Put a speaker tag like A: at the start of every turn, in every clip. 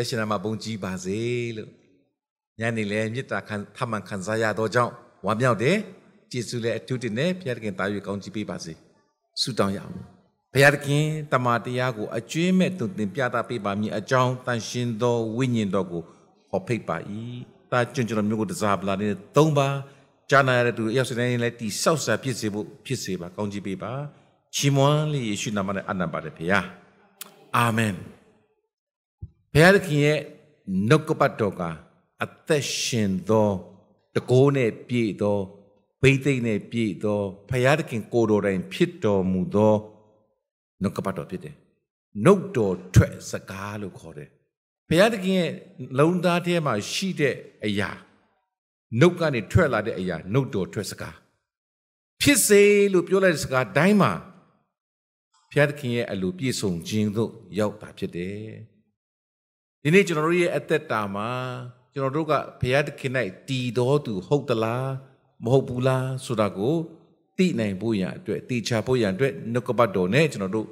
A: ရရှင်နာမဘုန်းကြီးပါစေလို့ညနေလေမေတ္တာခံထမှန်ခံစားရတော့ကြောင့်ဝမ်းမြောက်တယ်ကျေးဇူးလည်းအထူးတင်တယ်ဘုရားသခင်တာ၍ကောင်းချီးပေးပါစေဆုတောင်းရအောင်ဘုရားသခင်တမန်တရားကိုအကျွင်းမဲ့တုန်တင်ပြတာပေးပါမည်အကြောင်းတန်ရှင်သောဝိညာဉ်တော်ကိုဟောဖိတ်ပါ၏တာကျွန်းကျွန်တော်မျိုးကိုတစားပလာနဲ့သုံးပါဂျာနာရတဲ့သူရောက်စတဲ့လည်းတီဆောက်စာဖြစ်စေဖို့ဖြစ်စေပါကောင်းချီးပေးပါချီးမွမ်းလေးယေရှုနာမနဲ့အနံပါတယ်ဖေယားအာမင် ဘုရားသခင်ရဲ့နှုတ်ကပတ်တော်ကအသက်ရှင်သောတကိုးနဲ့ပြည့်သောဘိသိက်နဲ့ပြည့်သောဘုရားသခင်ကိုယ်တော်တိုင်ဖြစ်တော်မူသောနှုတ်ကပတ်တော်ဖြစ်တယ်နှုတ်တော်ထွက်စကားလို့ခေါ်တယ်ဘုရားသခင်ရဲ့လုံသားထဲမှာရှိတဲ့အရာနှုတ်ကနေထွက်လာတဲ့အရာနှုတ်တော်ထွက်စကားဖြစ်စေလို့ပြောလိုက်တဲ့စကားတိုင်းမှာဘုရားသခင်ရဲ့အလိုပြည့်စုံခြင်းသို့ရောက်တာဖြစ်တယ် ဒီနေ့ကျွန်တော်တို့ရဲ့အသက်တာမှာကျွန်တော်တို့ကဘုရားသခင်၌တည်တော်သူဟုတ်သလားမဟုတ်ဘူးလားဆိုတာကိုသိနိုင်ဖို့ရန်အတွက်သိချဖို့ရန်အတွက်နှုတ်ကပတ်တော်နဲ့ကျွန်တော်တို့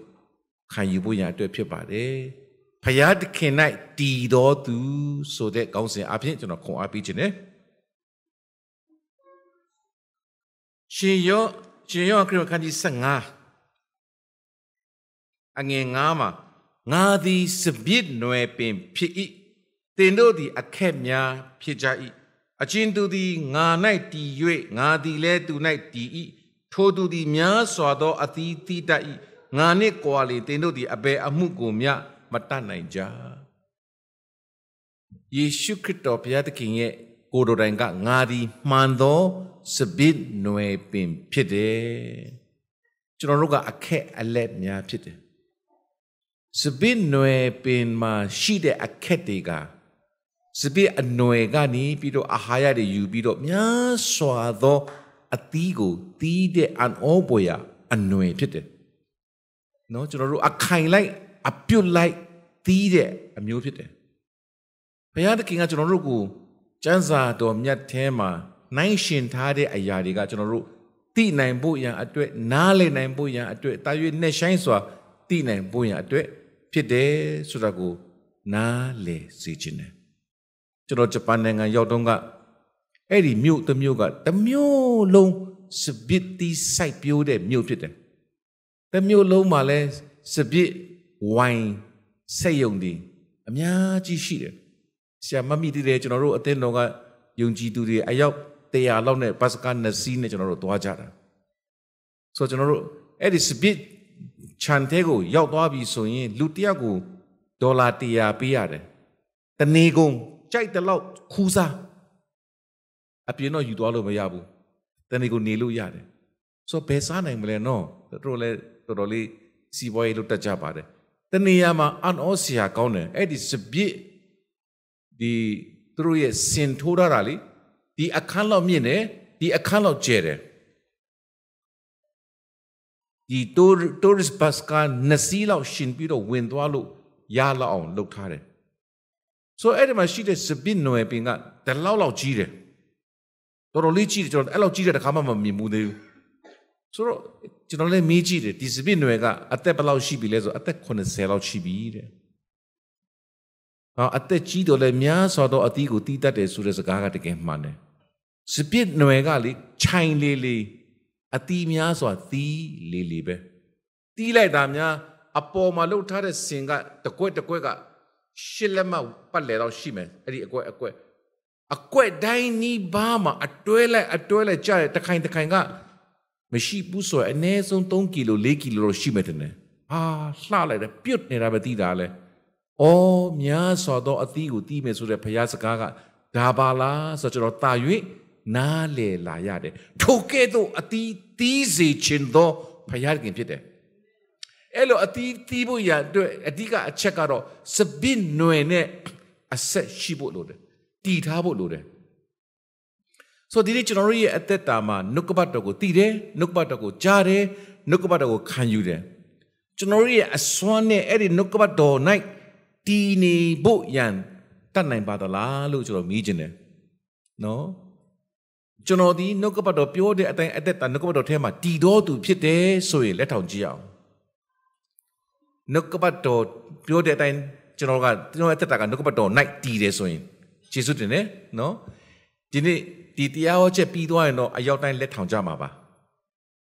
A: ခံယူဖို့ရန်အတွက်ဖြစ်ပါတယ်။ဘုရားသခင်၌တည်တော်သူဆိုတဲ့ကောင်းစဉ်အဖြစ်ကျွန်တော်ခွန်အားပေးခြင်းနဲ့ရှင်ယောရှင်ယောခရစ်ခန်းကြီး15အငယ်9မှာ ငါသည်စပြစ်နွယ်ပင်ဖြစ်၏တင်တို့သည်အခက်များဖြစ်ကြ၏အချင်းသူသည်ငါ၌တည်၍ငါသည်လည်းသူ၌တည်၏ထိုသူသည်များစွာသော အသီးသီးတတ်၏ငါနှင့်ကွာလေတင်တို့သည်အဘယ်အမှုကိုမျှမတတ်နိုင်ကြယေရှုခရစ်တော်ဘုရားသခင်ရဲ့ကိုယ်တော်တိုင်ကငါသည်မှန်သောစပစ်နွယ်ပင်ဖြစ်တယ်ကျွန်တော်တို့ကအခက်အလက်များဖြစ်တယ် စပစ်နွယ်ပင်မှာရှိတဲ့အခက်တွေကစပစ်အနွယ်ကနေပြီးတော့အာဟာရတွေယူပြီးတော့များစွာသောအသီးကိုတီးတဲ့အန်အောပွေရအနွယ်ဖြစ်တယ်။နော်ကျွန်တော်တို့အခိုင်လိုက်အပြုတ်လိုက်တီးတဲ့အမျိုးဖြစ်တယ်။ဘုရားသခင်ကကျွန်တော်တို့ကိုကျမ်းစာတော်မြတ်ထဲမှာနိုင်ရှင်ထားတဲ့အရာတွေကကျွန်တော်တို့သိနိုင်ဖို့ရန်အတွက်နားလည်နိုင်ဖို့ရန်အတွက်တာ၍နဲ့ဆိုင်စွာသိနိုင်ဖို့ရန်အတွက် ဖြစ်တယ်ဆိုတာကိုနားလည်စေခြင်းတယ်ကျွန်တော်ဂျပန်နိုင်ငံရောက်တော့ကအဲ့ဒီမြို့တစ်မြို့ကတစ်မြို့လုံးစပစ်တီစိုက်ပျိုးတဲ့မြို့ဖြစ်တယ်တစ်မြို့လုံးမှာလဲစပစ်ဝိုင်ဆက်ယုံဒီအများကြီးရှိတယ်ဆရာမမိတည်တယ်ကျွန်တော်တို့အသင်းတော်ကယုံကြည်သူတွေအယောက်100လောက်နဲ့ဘတ်စကား2စီးနဲ့ကျွန်တော်တို့သွားကြတာဆိုတော့ကျွန်တော်တို့အဲ့ဒီစပစ် ခြံထဲကိုရောက်သွားပြီဆိုရင်လူတစ်ယောက်ကိုဒေါ်လာ100ပေးရတယ်တနေကုန်ကြိုက်တဲ့လောက်ခူးစားအပြင်တော့ယူသွားလို့မရဘူးတနေ့ကိုနေလို့ရတယ်ဆိုတော့ဘယ်စားနိုင်မလဲနော်တို့လည်းတော်တော်လေးစီပွားရေးလုပ်တတ်ကြပါတယ်တနေရာမှာအန်အောစရာကောင်းတယ်အဲ့ဒီစပြစ်ဒီသူတို့ရဲ့စင်ထိုးထားတာလေဒီအခန်းလောက်မြင့်တယ်ဒီအခန်းလောက်ကျယ်တယ် ဒီတိုတိုရစ်ဘတ်ကနှစ်စီးလောက်ရှင်ပြီးတော့ဝင်သွားလို့ရလောက်အောင်လုပ်ထားတယ်ဆိုအဲ့ဒီမှာရှိတဲ့စပစ်နွယ်ပင်ကတလောက်လောက်ကြီးတယ်တော်တော်လေးကြီးတယ်ကျွန်တော်အဲ့လောက်ကြီးတဲ့တခါမှမမြင်ဘူးသေးဘူးဆိုတော့ကျွန်တော်လည်းမေးကြည့်တယ်ဒီစပစ်နွယ်ကအသက်ဘယ်လောက်ရှိပြီလဲဆိုအသက်80လောက်ရှိပြီတဲ့ဟောအသက်ကြီးတော့လည်းများစွာသောအသီးကိုတီးတတ်တယ်ဆိုတဲ့စကားကတကယ်မှန်တယ်စပစ်နွယ်ကလေခြိုင်လေးလေး အသီးများစွာသီးလေးလေးပဲတီးလိုက်တာများအပေါ်မှာလှုပ်ထားတဲ့စင်ကတကွက်တကွက်ကရှစ်လက်မပတ်လေတော့ရှိမယ်အဲ့ဒီအကွက်အကွက်အကွက်တိုင်းနီးပါးမှာအတွဲလိုက်အတွဲလိုက်ကြတဲ့တခိုင်တခိုင်ကမရှိဘူးဆိုရင်အနည်းဆုံး3ကီလို4ကီလိုတော့ရှိမယ်တဲ့ဟာလှလိုက်တယ်ပြုတ်နေတာပဲသိတာလဲအော်များစွာသောအသီးကိုတီးမယ်ဆိုတဲ့ဘုရားစကားကဒါပါလားဆိုတော့ကျွန်တော်တာ၍ နားလေလာရတယ်ထိုကဲ့သို့အသီးတီးစေခြင်းသောဘုရားခင်ဖြစ်တယ်အဲ့လိုအတီးတီးဖို့ရအတွက်အဓိကအချက်ကတော့စပစ်နွယ်နဲ့အဆက်ရှိဖို့လိုတယ်တည်ထားဖို့လိုတယ်ဆိုဒီနေ့ကျွန်တော်တို့ရဲ့အသက်တာမှာနှုတ်ကပတ်တော်ကိုတည်တယ်နှုတ်ကပတ်တော်ကိုကြားတယ်နှုတ်ကပတ်တော်ကိုခံယူတယ်ကျွန်တော်တို့ရဲ့အစွမ်းနဲ့အဲ့ဒီနှုတ်ကပတ်တော်၌တည်နေဖို့ရန်တတ်နိုင်ပါသလားလို့ကျွန်တော်မြည်ခြင်းတယ်နော် ကျွန်တော်ဒီနှုတ်ကပတ်တော်ပြောတဲ့အတိုင်းအသက်တာနှုတ်ကပတ်တော်ထဲမှာတည်တော်သူဖြစ်တယ်ဆိုရင်လက်ထောင်ကြည့်အောင်နှုတ်ကပတ်တော်ပြောတဲ့အတိုင်းကျွန်တော်ကကျွန်တော်အသက်တာကနှုတ်ကပတ်တော် night တီးတယ်ဆိုရင်ယေရှုတင်တယ်နော်ဒီနေ့ဒီတရားဟောချက်ပြီးသွားရင်တော့အရောက်တိုင်းလက်ထောင်ကြမှာပါ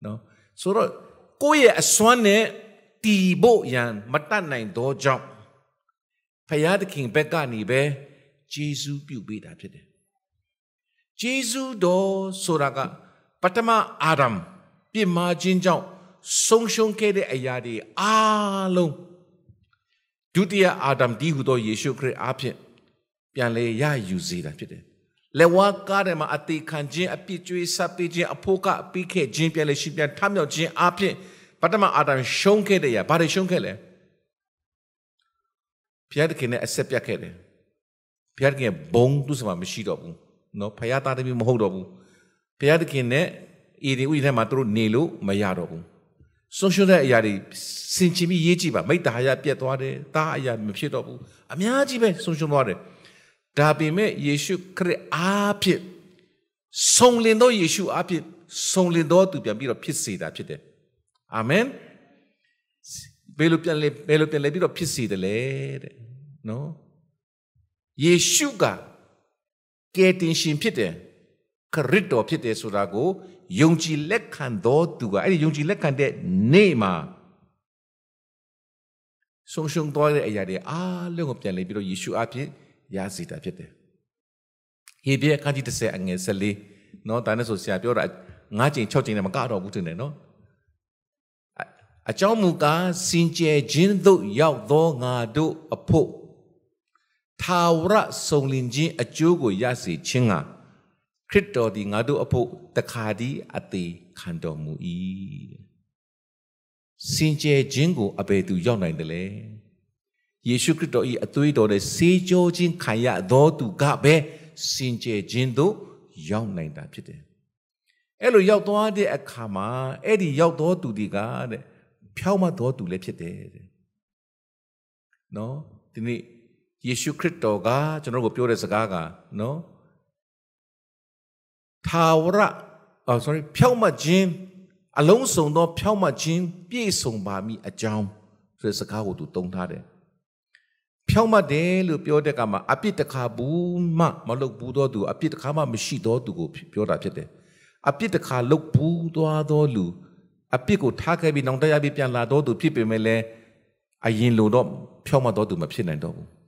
A: နော်ဆိုတော့ကိုယ့်ရဲ့အစွမ်းနဲ့တီဖို့ရန်မတတ်နိုင်သောကြောင့်ဖယားသခင်ဘက်ကနေပဲဂျေစုပြုပေးတာဖြစ်တယ် ဂျေစုတော်ဆိုတာကပထမအာဒမ်ပြစ်မှားခြင်းကြောင့်ဆုံးရှုံးခဲ့တဲ့အရာတွေအားလုံးဒုတိယအာဒမ်ဒီဟုသောယေရှုခရစ်အားဖြင့်ပြန်လေရယူစေတာဖြစ်တယ်လက်ဝါးကားထဲမှာအသေးခံခြင်းအပြစ်ကြွေးဆပ်ပေးခြင်းအဖို့ကအပိခဲ့ခြင်းပြန်လေရှိပြန်ထမြောက်ခြင်းအားဖြင့်ပထမအာဒမ်ရှုံးခဲ့တဲ့အရာဘာတွေရှုံးခဲ့လဲဖျားတခင်နဲ့အဆက်ပြတ်ခဲ့တယ်ဖျားတခင်ဘုံသူ့စမှာမရှိတော့ဘူး နော်ဖျားသားတမီးမဟုတ်တော့ဘူးဖျားတခင်နဲ့ဤဒီဥယျာဉ်ထဲမှာသူတို့နေလို့မရတော့ဘူးဆုံးရှုံးတဲ့အရာတွေစင်ချင်ပြီးရေးကြည့်ပါမိတ္တာအရာပြတ်သွားတယ်တားအရာမဖြစ်တော့ဘူးအများကြီးပဲဆုံးရှုံးသွားတယ်ဒါပေမဲ့ယေရှုခရစ်အားဖြင့်ဆုံလင်သောယေရှုအားဖြင့်ဆုံလင်သောသူပြန်ပြီးတော့ဖြစ်စေတာဖြစ်တယ်အာမင်ဘယ်လိုပြန်လဲဘယ်လိုပြန်လဲပြီးတော့ဖြစ်စေတယ်လေတဲ့နော်ယေရှုက ကယ်တင်ရှင်ဖြစ်တယ်ခရစ်တော်ဖြစ်တယ်ဆိုတာကိုယုံကြည်လက်ခံတော်သူကအဲ့ဒီယုံကြည်လက်ခံတဲ့နေ့မှာဆုံးရှုံးသွားတဲ့အရာတွေအားလုံးကိုပြန်လဲပြီးတော့ယေရှုအပြင်ရစေတာဖြစ်တယ်။ဟေဘရဲအခန်းကြီး30အငယ်14နော်ဒါနဲ့ဆိုဆရာပြောတာ၅ချိန်6ချိန်နဲ့မကတော့ဘူးတင်တယ်နော်။အကြောင်းမူကားစင်ကြယ်ခြင်းသို့ရောက်သောငါတို့အဖို့ ထာဝရဆုံလင်ခြင်းအကျိုးကိုရစေခြင်းငါခရစ်တော်ဒီငါတို့အဖို့တခါတည်းအသေးခံတော်မူ၏စင်ကြယ်ခြင်းကိုအဘယ်သူရောက်နိုင်တယ်လဲယေရှုခရစ်တော်၏အသွေးတော်နဲ့ဆေးကြောခြင်းခံရသောသူကပဲစင်ကြယ်ခြင်းသို့ရောက်နိုင်တာဖြစ်တယ်အဲ့လိုရောက်သွားတဲ့အခါမှာအဲ့ဒီရောက်သောသူတွေကတဲ့ဖြောင်းမသောသူလည်းဖြစ်တယ်တဲ့နော်ဒီနေ့ ယေရှုခရစ်တော်ကကျွန်တော်တို့ကိုပြောတဲ့စကားကနော်ထာဝရအော် sorry ဖြောင့်မတ်ခြင်းအလုံးစုံသော ဖြောင့်မတ်ခြင်းပြည့်စုံပါမည်အကြောင်းဆိုတဲ့စကားကိုသူတုံးထားတယ်ဖြောင့်မတ်တယ်လို့ပြောတဲ့ကမှာအပြစ်တစ်ခါဘူးမှမလုပ်ဘူးသောသူအပြစ်တစ်ခါမှမရှိသောသူကိုပြောတာဖြစ်တယ်အပြစ်တစ်ခါလုပ်ဘူးသွားသောလူအပြစ်ကိုထားခဲ့ပြီးနောက်တရားပြီးပြန်လာသောသူဖြစ်ပေမဲ့လည်းအရင်လိုတော့ဖြောင့်မတ်သောသူမဖြစ်နိုင်တော့ဘူး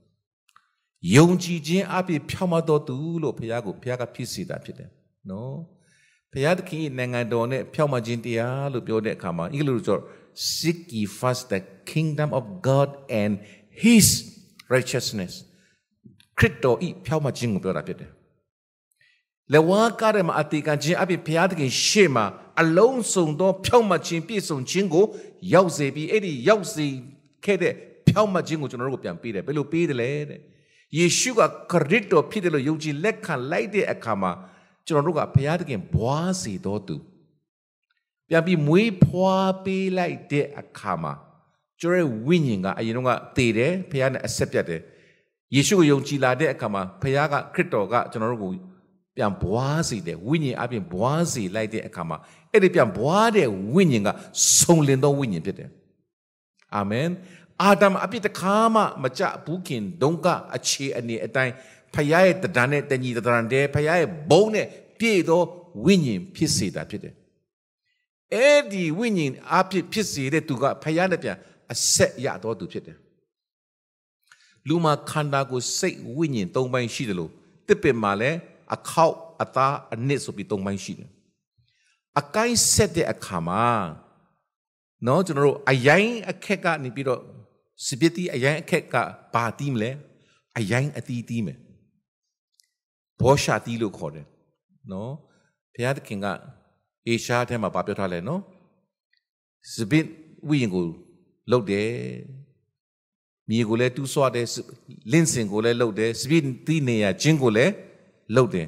A: ယုံကြည်ခြင်းအပြည့်ဖြောင့်မတ်သောသူလို့ဘုရားကိုဘုရားကဖြစ်စေတာဖြစ်တယ်နော်ဘုရားသခင်နိုင်ငံတော်နဲ့ဖြောင့်မခြင်းတရားလို့ပြောတဲ့အခါမှာအင်္ဂလိပ်လိုဆို seek ye first the kingdom of God and his righteousness ခရစ်တော်ဤဖြောင့်မခြင်းကိုပြောတာဖြစ်တယ်လေဝါကားရမအတိကခြင်းအပြည့်ဘုရားသခင်ရှေ့မှာအလုံးစုံသောဖြောင့်မခြင်းပြည့်စုံခြင်းကိုရောက်စေပြီးအဲ့ဒီရောက်စေခဲ့တဲ့ဖြောင့်မခြင်းကိုကျွန်တော်တို့ကိုပြန်ပေးတယ်ဘယ်လိုပေးတယ်လဲတဲ့ ယေရှုကခရစ်တော်ဖြစ်တယ်လို့ယုံကြည်လက်ခံလိုက်တဲ့အခါမှာကျွန်တော်တို့ကဘုရားသခင်ဘွားစီတော်သူပြန်ပြီးမွေးဖွားပေးလိုက်တဲ့အခါမှာကျွန်တော်ရဲ့ဝိညာဉ်ကအရင်တော့ကတည်တယ်ဘုရားနဲ့အဆက်ပြတ်တယ်ယေရှုကိုယုံကြည်လာတဲ့အခါမှာဘုရားကခရစ်တော်ကကျွန်တော်တို့ကိုပြန်ဘွားစီတယ်ဝိညာဉ်အပြင်ဘွားစီလိုက်တဲ့အခါမှာအဲ့ဒီပြန်ဘွားတဲ့ဝိညာဉ်ကစုံလင်သောဝိညာဉ်ဖြစ်တယ်အာမင် အာဒမ်အပြစ်တခါမှမကြဘူးခင်ဒုံကအခြေအနေအတိုင်းဖခင်ရဲ့တဒံနဲ့တညီတဒံတဲ့ဖခင်ရဲ့ဘုံနဲ့ပြည့်သောဝိညာဉ်ဖြစ်စေတာဖြစ်တယ်။အဲ့ဒီဝိညာဉ်အဖြစ်ဖြစ်စေတဲ့သူကဖခင်နဲ့ပြန်အဆက်ရတော်သူဖြစ်တယ်။လူမှာခန္ဓာကိုယ်စိတ်ဝိညာဉ်၃ပိုင်းရှိတယ်လို့တစ်ပင်မှာလည်းအခောက်အသားအနစ်ဆိုပြီး၃ပိုင်းရှိတယ်။အကိုင်းဆက်တဲ့အခါမှာနော်ကျွန်တော်တို့အရင်အခက်ကနေပြီးတော့ စပစ်တီအရင်အခက်ကဘာတီးမလဲအရင်အတီးတီးမယ်ဘောရှာတီးလို့ခေါ်တယ်နော်ဘုရားသခင်ကအေရှားထဲမှာပြောထားလဲနော်စပစ်ဝိရင်ကိုလှုပ်တယ်မြေကိုလည်းတူးဆွတယ်လင့်စင်ကိုလည်းလှုပ်တယ်စပစ်တီးနေရချင်းကိုလည်းလှုပ်တယ်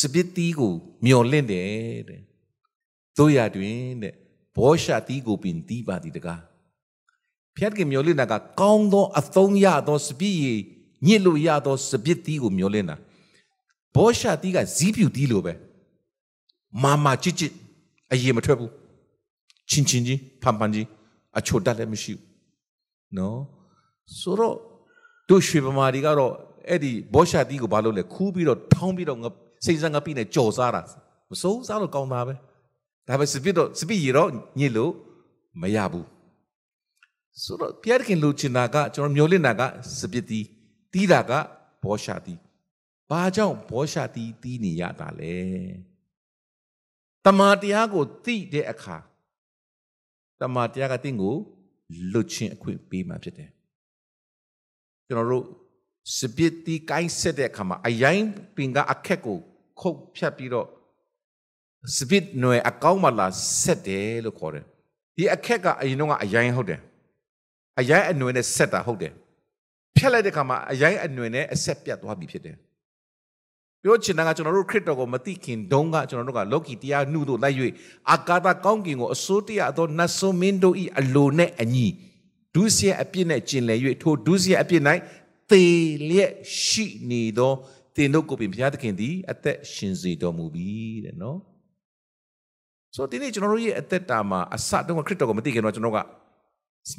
A: စပစ်တီးကိုမျော်လင့်တယ်တဲ့တို့ရတွင်တဲ့ဘောရှာတီးကိုပင်တီးပါသည်တကား ဖျက်ခင်မျောလင့်တာကကောင်းသောအသုံးရသောစပြည့်ရညစ်လို့ရသောစပြစ်တီးကိုမျောလင့်တာဘောရှာတီးကဇီးပြူတီးလိုပဲမာမာချစ်ချစ်အရေးမထွက်ဘူးချင်းချင်းကြီးဖန်ဖန်ကြီးအချိုတတ်လည်းမရှိဘူးနော်ဆိုတော့တို့ရွှေပမာတွေကတော့အဲ့ဒီဘောရှာတီးကိုဘာလို့လဲခူးပြီးတော့ထောင်းပြီးတော့ငစိတ်ဆန်းငပိနဲ့ကြော်စားတာမစိုးစားလို့ကောင်းတာပဲဒါပဲစပစ်တော့စပစ်ရတော့ညစ်လို့မရဘူး ဆိုတော့ဘုရားသခင်လူချင်တာကကျွန်တော်မျိုးလင့်တာကစပစ်တီးတီးတာကဘောရှာတီးဘာကြောင့်ဘောရှာတီးတီးနေရတာလဲတမန်တရားကိုသိတဲ့အခါတမန်တရားကတင့်ကိုလွတ်ချင်းအခွင့်ပေးမှဖြစ်တယ်ကျွန်တော်တို့စပစ်တီကိုင်းဆက်တဲ့အခါမှာအရင်ပင်ကအခက်ကိုခုတ်ဖြတ်ပြီးတော့စပစ်နွယ်အကောင်းမှလာဆက်တယ်လို့ခေါ်တယ်ဒီအခက်ကအရင်တော့ကအရင်ဟုတ်တယ် အရင်အနွယ်နဲ့ဆက်တာဟုတ်တယ်ဖြတ်လိုက်တဲ့အခါမှာအရင်အနွယ်နဲ့အဆက်ပြတ်သွားပြီဖြစ်တယ်ပြောချင်တာကကျွန်တော်တို့ခရစ်တော်ကိုမသိခင်တုန်းကကျွန်တော်တို့ကလောကီတရားနှုတို့လိုက်၍အာကာသကောင်းကင်ကိုအစိုးတရားသောနတ်ဆိုးမင်းတို့၏အလိုနဲ့အညီဒုစရိုက်အပြစ်နဲ့ကျင်လည်၍ထိုဒုစရိုက်အပြစ်၌သေလျက်ရှိနေသောတင်တို့ကိုပင်ဘုရားသခင်သည်အသက်ရှင်စေတော်မူပြီတဲ့နော်ဆိုတော့ဒီနေ့ကျွန်တော်တို့ရဲ့အသက်တာမှာအစတုန်းကခရစ်တော်ကိုမသိခင်တော့ကျွန်တော်က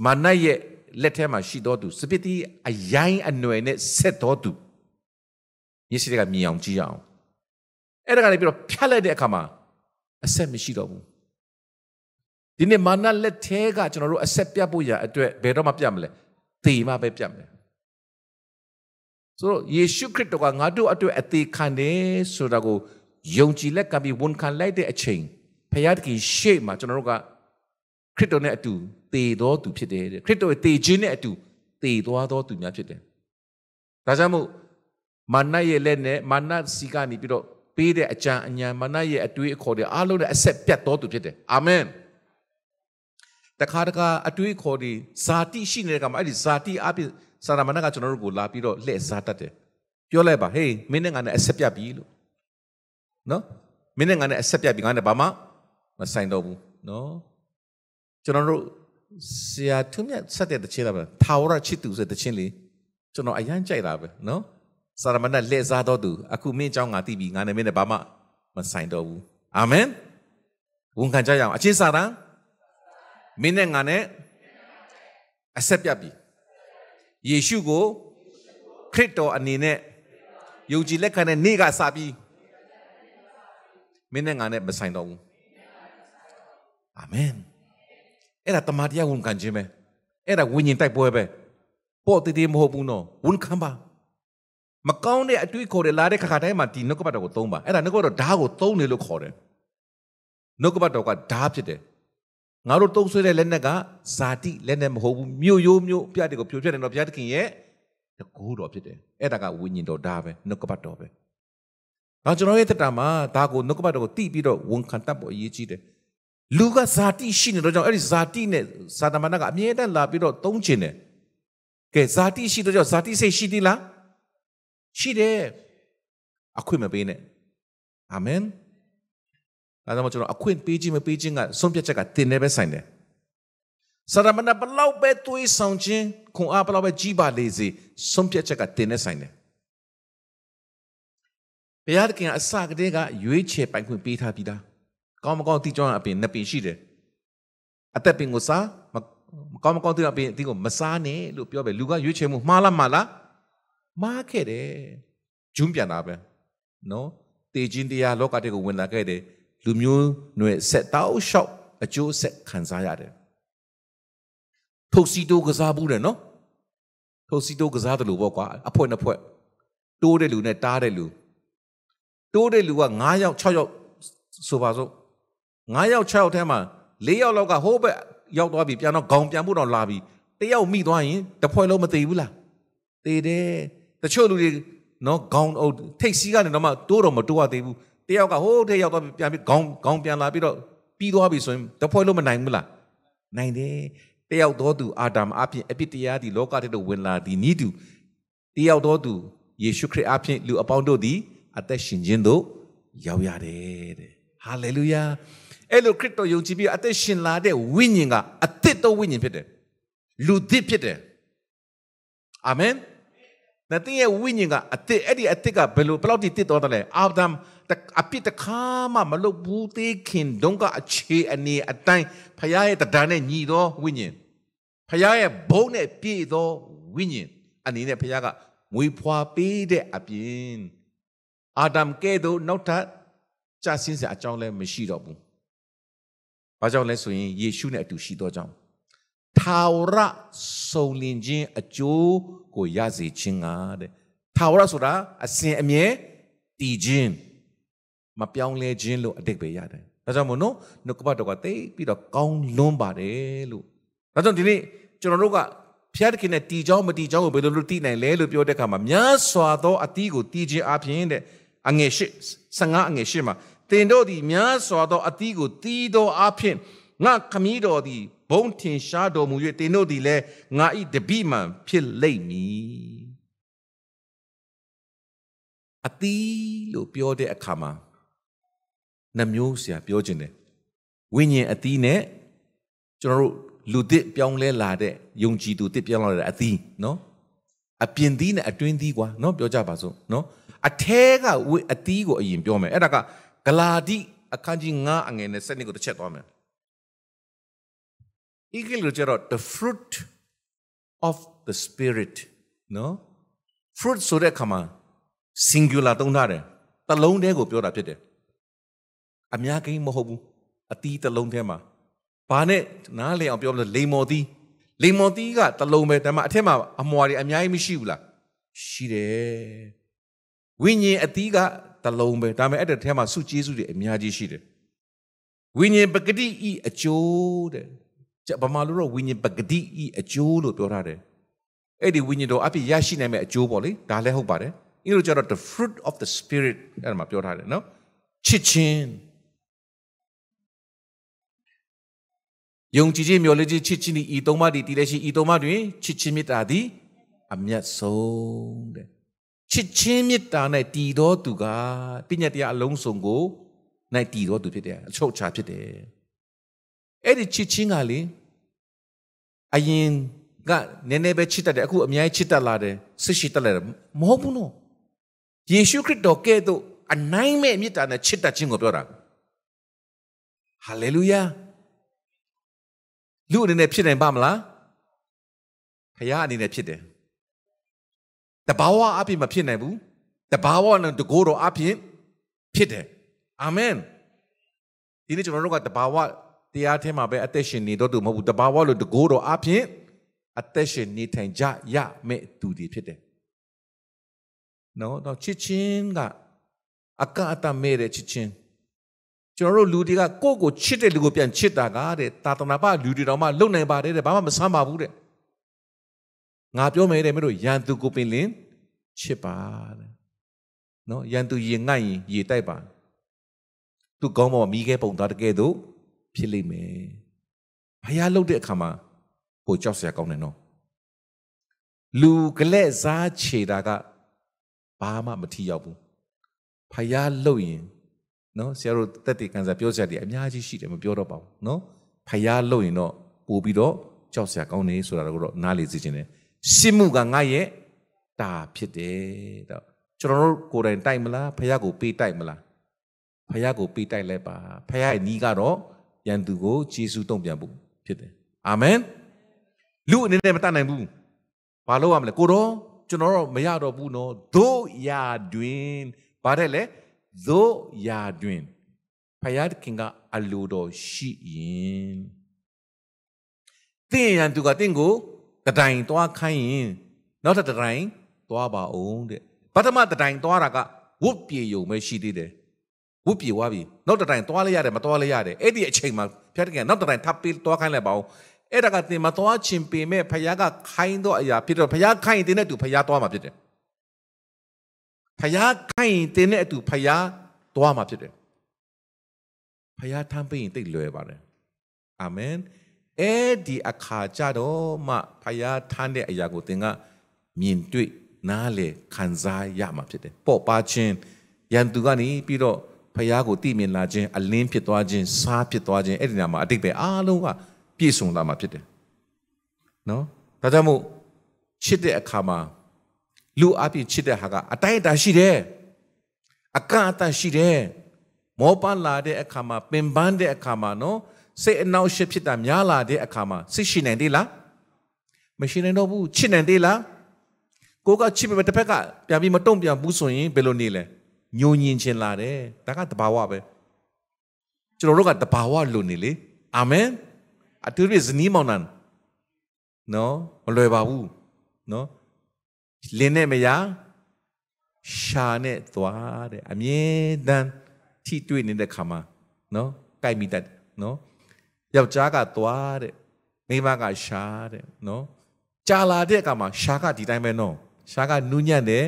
A: မာနရဲ့လက်ထဲမှာရှိတော်သူစပစ်တီအရင်အနွယ်နဲ့ဆက်တော်သူယေရှုကမြင်အောင်ကြည့်အောင်အဲ့ဒါကနေပြီးတော့ဖြတ်လိုက်တဲ့အခါမှာအဆက်မရှိတော့ဘူးဒီနေ့မာနလက်ထဲကကျွန်တော်တို့အဆက်ပြတ်ဖို့ရအတွက်ဘယ်တော့မှပြတ်မလဲသေမှပဲပြတ်မယ်ဆိုတော့ယေရှုခရစ်တော်ကငါတို့အတွက်အသေးခံတယ်ဆိုတာကိုယုံကြည်လက်ကပြီးဝန်ခံလိုက်တဲ့အချိန်ဖခင်တခင်ရှေ့မှာကျွန်တော်တို့ကခရစ်တော်နဲ့အတူ တည်တော်သူဖြစ်တယ်ခရစ်တော်ရဲ့တည်ခြင်းနဲ့အတူတည်သွားတော်သူများဖြစ်တယ်ဒါကြောင့်မို့မာနရဲ့လက်နဲ့မာနစီကနေပြီးတော့ပေးတဲ့အကြံအဉာဏ်မာနရဲ့အတွေးအခေါ်တွေအားလုံးနဲ့အဆက်ပြတ်တော်သူဖြစ်တယ်အာမင်တခါတခါအတွေးအခေါ်တွေဇာတိရှိနေတဲ့ကမှာအဲ့ဒီဇာတိအပြင်စာရမဏကကျွန်တော်တို့ကိုလာပြီးတော့လှည့်စားတတ်တယ်ပြောလိုက်ပါဟေးမင်းနဲ့ငါနဲ့အဆက်ပြတ်ပြီလို့နော်မင်းနဲ့ငါနဲ့အဆက်ပြတ်ပြီငါနဲ့ဘာမှမဆိုင်တော့ဘူးနော်ကျွန်တော်တို့ ဆရာသူမြတ်ဆက်တဲ့တခြင်းလားထာဝရချစ်သူဆိုတဲ့တခြင်းလေးကျွန်တော်အရန်ကြိုက်တာပဲနော်စာရမဏလှည့်စားတော့သူအခုမင်းเจ้าငါသိပြီငါနဲ့မင်းနဲ့ဘာမှမဆိုင်တော့ဘူးအာမင်ဝန်ခံကြရအောင်အချင်းစာရန်မင်းနဲ့ငါနဲ့အဆက်ပြတ်ပြီယေရှုကိုခရစ်တော်အနေနဲ့ယုံကြည်လက်ခံတဲ့နေ့ကစပြီးမင်းနဲ့ငါနဲ့မဆိုင်တော့ဘူးအာမင် အဲ့ဒါတမန်တရားဝန်ခံခြင်းပဲအဲ့ဒါဝိညာဉ်တိုက်ပွဲပဲပေါ့တည်တည်မဟုတ်ဘူးနော်ဝန်ခံပါမကောင်းတဲ့အတွေ့အခေါ်တွေလာတဲ့ခါခါတိုင်းမှာဒီနှုတ်ကပတ်တော်ကိုသုံးပါအဲ့ဒါနှုတ်ကပတ်တော်ဓာတ်ကိုသုံးတယ်လို့ခေါ်တယ်နှုတ်ကပတ်တော်ကဓာတ်ဖြစ်တယ်ငါတို့တုံးဆွဲတဲ့လက်နက်ကဇာတိလက်နက်မဟုတ်ဘူးမြို့ရိုးမြို့ပြတဲ့ကိုဖြိုဖျက်တယ်တော့ဘုရားသခင်ရဲ့တကူတော်ဖြစ်တယ်အဲ့ဒါကဝိညာဉ်တော်ဒါပဲနှုတ်ကပတ်တော်ပဲ။ဒါကျွန်တော်ရဲ့တက်တာမှာဒါကိုနှုတ်ကပတ်တော်ကိုတိပြီးတော့ဝန်ခံတတ်ဖို့အရေးကြီးတယ်။ လူကဇာတိရှိနေတော့ကြောင့်အဲ့ဒီဇာတိနဲ့စာတမဏကအမြဲတမ်းလာပြီးတော့သုံးချင်တယ်။ကဲဇာတိရှိတော့ကြောင့်ဇာတိစိတ်ရှိသေးလား။ရှိတယ်။အခွင့်မပေးနဲ့။အာမင်။ဒါကြောင့်ကျွန်တော်အခွင့်ပေးခြင်းမပေးခြင်းကဆုံးဖြတ်ချက်ကတင်နေပဲဆိုင်တယ်စရမဏဘလောက်ပဲတွေးဆောင်ခြင်းခွန်အားဘလောက်ပဲကြီးပါလေစေဆုံးဖြတ်ချက်ကတင်နေဆိုင်တယ်ဘုရားသခင်အစကတည်းကရွေးချယ်ပိုင်ခွင့်ပေးထားပြီးသား ကောင်းမကောင်းတိကျောင်းအပြင်နှစ်ပင်ရှိတယ်အသက်ပင်ကိုစားမကောင်းမကောင်းတိအပြင်ဒီကိုမစားနဲ့လို့ပြောပဲလူကရွေးချယ်မှုမှားလားမှားလားမှားခဲ့တယ်ဂျုံပြန်တာပဲနော်တေခြင်းတရားလောကတဲ့ကိုဝင်လာခဲ့တယ်လူမျိုးနွယ်ဆက်တောက်လျှောက်အကျိုးဆက်ခံစားရတယ်ထုတ်စီတိုးကစားဘူးတယ်နော်ထုတ်စီတိုးကစားတယ်လို့ပေါ့ကွာအဖွဲနှစ်ဖွဲတိုးတဲ့လူနဲ့တားတဲ့လူတိုးတဲ့လူက9ယောက်6ယောက်ဆိုပါစို့ 9ယောက်6ယောက်ထဲမှာ4ယောက်လောက်ကဟိုးဘက်ရောက်သွားပြီပြန်တော့ခေါင်ပြန်ဖို့တော့လာပြီတယောက်မိသွားရင်တစ်ဖွဲလုံးမသေးဘူးလားသေးတယ်တချို့လူတွေနော်ခေါင်ထိတ်စီးကနေတော့မှတိုးတော့မတိုးရသေးဘူးတယောက်ကဟိုးတဲ့ရောက်တော့ပြန်ပြီးခေါင်းခေါင်းပြန်လာပြီးတော့ပြီးသွားပြီဆိုရင်တဖွဲလို့မနိုင်ဘူးလားနိုင်တယ်တယောက်တော်သူအာဒမ်အပြင်အပြစ်တရားဒီလောကထဲသို့ဝင်လာသည်ဤသူတယောက်တော်သူယေရှုခရစ်အပြင်လူအပေါင်းတို့သည်အသက်ရှင်ခြင်းသို့ရောက်ရတယ်တဲ့ဟာလေလုယာ အဲ့လိုခရစ်တော်ယုံကြည်ပြီးအသက်ရှင်လာတဲ့ဝိညာဉ်ကအသက်တော်ဝိညာဉ်ဖြစ်တယ်လူသစ်ဖြစ်တယ်အာမင်။တဲ့ရဲ့ဝိညာဉ်ကအသစ်အဲ့ဒီအသစ်ကဘယ်လိုဘယ်လောက်ထိတစ်တော်တယ်လဲ။အာဒမ်အပြစ်တခါမှမလုပ်ဘူးသေးခင်တုန်းကအခြေအနေအတိုင်းဖခင်ရဲ့တဒံနဲ့ညီသောဝိညာဉ်ဖခင်ရဲ့ဘုန်းနဲ့ပြည့်သောဝိညာဉ်အနေနဲ့ဖခင်ကမွေဖွာပေးတဲ့အပြင်အာဒမ်ကဲ့သို့နောက်ထပ်ကြာဆင်းစရာအကြောင်းလည်းမရှိတော့ဘူး။ ဘာကြောင့်လဲဆိုရင်ယေရှုနဲ့အတူရှိသောကြောင့်ထာဝရစုံလင်ခြင်းအကျိုးကိုရစေခြင်းကတဲ့ထာဝရဆိုတာအစဉ်အမြဲတည်ခြင်းမပြောင်းလဲခြင်းလို့အတိတ်ပဲရတယ်။ဒါကြောင့်မို့နော်နှုတ်ကပတ်တော်ကတိတ်ပြီးတော့ကောင်းလွန်းပါတယ်လို့။ဒါကြောင့်ဒီနေ့ကျွန်တော်တို့ကဖျားတခင်နဲ့တီချောင်းမတီချောင်းကိုဘယ်လိုလုပ်တည်နိုင်လဲလို့ပြောတဲ့အခါမှာများစွာသောအသီးကိုတည်ခြင်းအပြင်တဲ့အငယ်ရှိ15အငယ်ရှိမှာ တင်တို့သည်များစွာသောအသီးကိုတီးသောအပြင်ငါခမည်းတော်သည်ဘုံထင်ရှားတော်မူ၍တင်တို့သည်လည်းငါဤတပိမှန်ဖြစ်လိမ့်မည်အသီးလို့ပြောတဲ့အခါမှာနှမျိုးဆရာပြောခြင်းတယ်ဝိညာဉ်အသီးနဲ့ကျွန်တော်တို့လူသစ်ပြောင်းလဲလာတဲ့ယုံကြည်သူသစ်ပြောင်းလာတဲ့အသီးနော်အပြင်သီးနဲ့အတွင်းသီးကွာနော်ပြောကြပါစို့နော်အထဲကဝိအသီးကိုအရင်ပြောမယ်အဲ့ဒါက ဂလာတိအခန်းကြီး9အငယ်နဲ့7ကိုတစ်ချက်သွားမယ်ဤကလေးကျတော့ the fruit of the spirit နော် fruit ဆိုတဲ့ခါမှာ singular သုံးထားတယ်တလုံးတည်းကိုပြောတာဖြစ်တယ်အများကြီးမဟုတ်ဘူးအတီးတလုံးထဲမှာဘာနဲ့နားလေအောင်ပြောမလို့လိမ္မော်သီးလိမ္မော်သီးကတလုံးပဲဒါမှအထက်မှာအမွာတွေအများကြီးမရှိဘူးလားရှိတယ်ဝိညာဉ်အသီးက တလုံးပဲဒါပေမဲ့အဲ့တဲ့ထဲမှာစုကျေးဇူးတွေအများကြီးရှိတယ်ဝိညာဉ်ပဂတိဤအကျိုးတဲ့ဗမာလိုတော့ဝိညာဉ်ပဂတိဤအကျိုးလို့ပြောထားတယ်အဲ့ဒီဝိညာဉ်တော်အပြည့်ရရှိနိုင်မဲ့အကျိုးပေါ့လေဒါလည်းဟုတ်ပါတယ်အင်္ဂလိပ်ကျတော့ the fruit of the spirit အဲ့ဒါမှာပြောထားတယ်နော်ချစ်ချင်းယုံကြည်ခြင်းမျှော်လင့်ခြင်းချစ်ခြင်းဤသုံးပါးတည်တည်လက်ရှိဤသုံးပါးတွင်ချစ်ခြင်းမေတ္တာသည်အမျက်ဆုံးတဲ့ ချစ်ချင်းမေတ္တာနဲ့တည်တော်သူကပညာတရားအလုံးစုံကိုနိုင်တည်တော်သူဖြစ်တယ်အချုပ်ချာဖြစ်တယ်အဲ့ဒီချစ်ချင်းကလေအရင်ကနည်းနည်းပဲချစ်တတ်တယ်အခုအများကြီးချစ်တတ်လာတယ်ဆစ်ရှိတတ်လာတယ်မဟုတ်ဘူးနော်ယေရှုခရစ်တော်ကဲ့သို့အနိုင်မဲ့မေတ္တာနဲ့ချစ်တတ်ခြင်းကိုပြောတာဟာလေလုယာလူအနေနဲ့ဖြစ်နိုင်ပါမလားဖခင်အနေနဲ့ဖြစ်တယ် တဘာဝအဖြစ်မဖြစ်နိုင်ဘူးတဘာဝနဲ့တကိုးတော်အဖြစ်ဖြစ်တယ်အာမင်ဒီနေ့ကျွန်တော်တို့ကတဘာဝတရားထဲမှာပဲအသက်ရှင်နေတော့သူမဟုတ်ဘူးတဘာဝလို့တကိုးတော်အဖြစ်အသက်ရှင်နေထိုင်ကြရမဲ့သူတွေဖြစ်တယ်နော်တော့ချစ်ချင်းကအကအတမဲ့တဲ့ချစ်ချင်းကျွန်တော်တို့လူတွေကကိုယ့်ကိုချစ်တဲ့လူကိုပြန်ချစ်တာကတဲ့တာသနာပလူတွေတော်မှလုံနိုင်ပါတယ်တဲ့ဘာမှမဆမ်းပါဘူးတဲ့ ငါပြောမယ်တဲ့မင်းတို့ရန်သူကိုပင်လင်ချစ်ပါတဲ့နော်ရန်သူရေငတ်ရင်ရေတိုက်ပါသူကောင်းပေါ်မိခဲပုံသားတကယ်တော့ဖြစ်လိမ့်မယ်ဘုရားလှုပ်တဲ့အခါမှာကိုကြောက်စရာကောင်းတယ်နော်လူကလက်စားခြေတာကဘာမှမထီရောက်ဘူးဖယားလှုပ်ရင်နော်ဆရာတို့တက်တေကန်စာပြောစရာတွေအများကြီးရှိတယ်မပြောတော့ပါဘူးနော်ဖယားလို့ရင်တော့ပို့ပြီးတော့ကြောက်စရာကောင်းနေဆိုတာတော့နားလေစေချင်တယ် ရှင်းမှုကငါရဲ့တာဖြစ်တယ်တော့ကျွန်တော်တို့ကိုယ်တိုင်တိုက်မလားဖယားကိုပေးတိုက်မလားဖယားကိုပေးတိုက်လိုက်ပါဖယားရဲ့နီးကတော့ယန်သူကိုဂျေစုတုံ့ပြန်ဖို့ဖြစ်တယ်အာမင်လူအနေနဲ့မတတ်နိုင်ဘူးဘာလို့ရမလဲကိုတော့ကျွန်တော်တော့မရတော့ဘူးနော်တို့ရာတွင်ဘာတဲ့လဲသို့ရာတွင်ဖယားခင်ကအလိုတော်ရှိရင်တင်းရန်သူကတင်းကို တတိုင်သွားခိုင်းရင်နောက်ထပ်တတိုင်သွားပါအောင်တဲ့ပထမတတိုင်သွားတာကဝုတ်ပြေယုံပဲရှိသေးတယ်ဝုတ်ပြေသွားပြီနောက်တတိုင်သွားလိုက်ရတယ်မသွားလိုက်ရတယ်အဲ့ဒီအချိန်မှာဖျက်တကယ်နောက်တတိုင်ထပ်ပြီးသွားခိုင်းလိုက်ပါအောင်အဲ့ဒါကတင်မသွားချင်ပေမဲ့ဖယားကခိုင်းတော့အရာဖြစ်တော့ဖယားခိုင်းတင်တဲ့သူဖယားသွားမှာဖြစ်တယ်ဖယားခိုင်းရင်တင်းတဲ့အတူဖယားသွားမှာဖြစ်တယ်ဖယားထမ်းပေးရင်တိတ်လွယ်ပါတယ်အာမင် အဲ့ဒီအခါကြတော့မှဖယားထမ်းတဲ့အရာကိုသင်ကမြင်တွေ့နားလေခံစားရမှာဖြစ်တယ်ပေါ့ပါခြင်းရန်သူကနေပြီးတော့ဖယားကိုတည်မြင်လာခြင်းအလင်းဖြစ်သွားခြင်းစားဖြစ်သွားခြင်းအဲ့ဒီနာမှာအတိတ်ပဲအားလုံးကပြည့်စုံလာမှာဖြစ်တယ်နော်ဒါကြောင့်မို့ချစ်တဲ့အခါမှာလူအပြည့်ချစ်တဲ့ဟာကအတိုင်းအတာရှိတယ်အကန့်အသတ်ရှိတယ်မောပန်းလာတဲ့အခါမှာပင်ပန်းတဲ့အခါမှာနော် စိတ်အနှောက်အယှက်ဖြစ်တာများလာတဲ့အခါမှာစိတ်ရှိနိုင်သေးလားမရှိနိုင်တော့ဘူးချစ်နိုင်သေးလားကိုကချစ်ပေမဲ့တစ်ဖက်ကပြန်ပြီးမတုံ့ပြန်ဘူးဆိုရင်ဘယ်လိုနေလဲညှိုညင်ချင်လာတယ်ဒါကတဘာဝပဲကျွန်တော်တို့ကတဘာဝလိုနေလေအာမင်အတူတူဇနီးမောင်နှံနော်မလွယ်ပါဘူးနော်လင်းနဲ့မရရှာနဲ့သွားတဲ့အမြဲတမ်းထိတွေ့နေတဲ့ခါမှာနော်ကြိုက်မိတတ်နော် ယောက်ျားကသွားတဲ့မိန်းမကရှာတဲ့နော်ကြာလာတဲ့အခါမှာရှာကဒီတိုင်းပဲနော်ရှာကနူးညံ့တယ်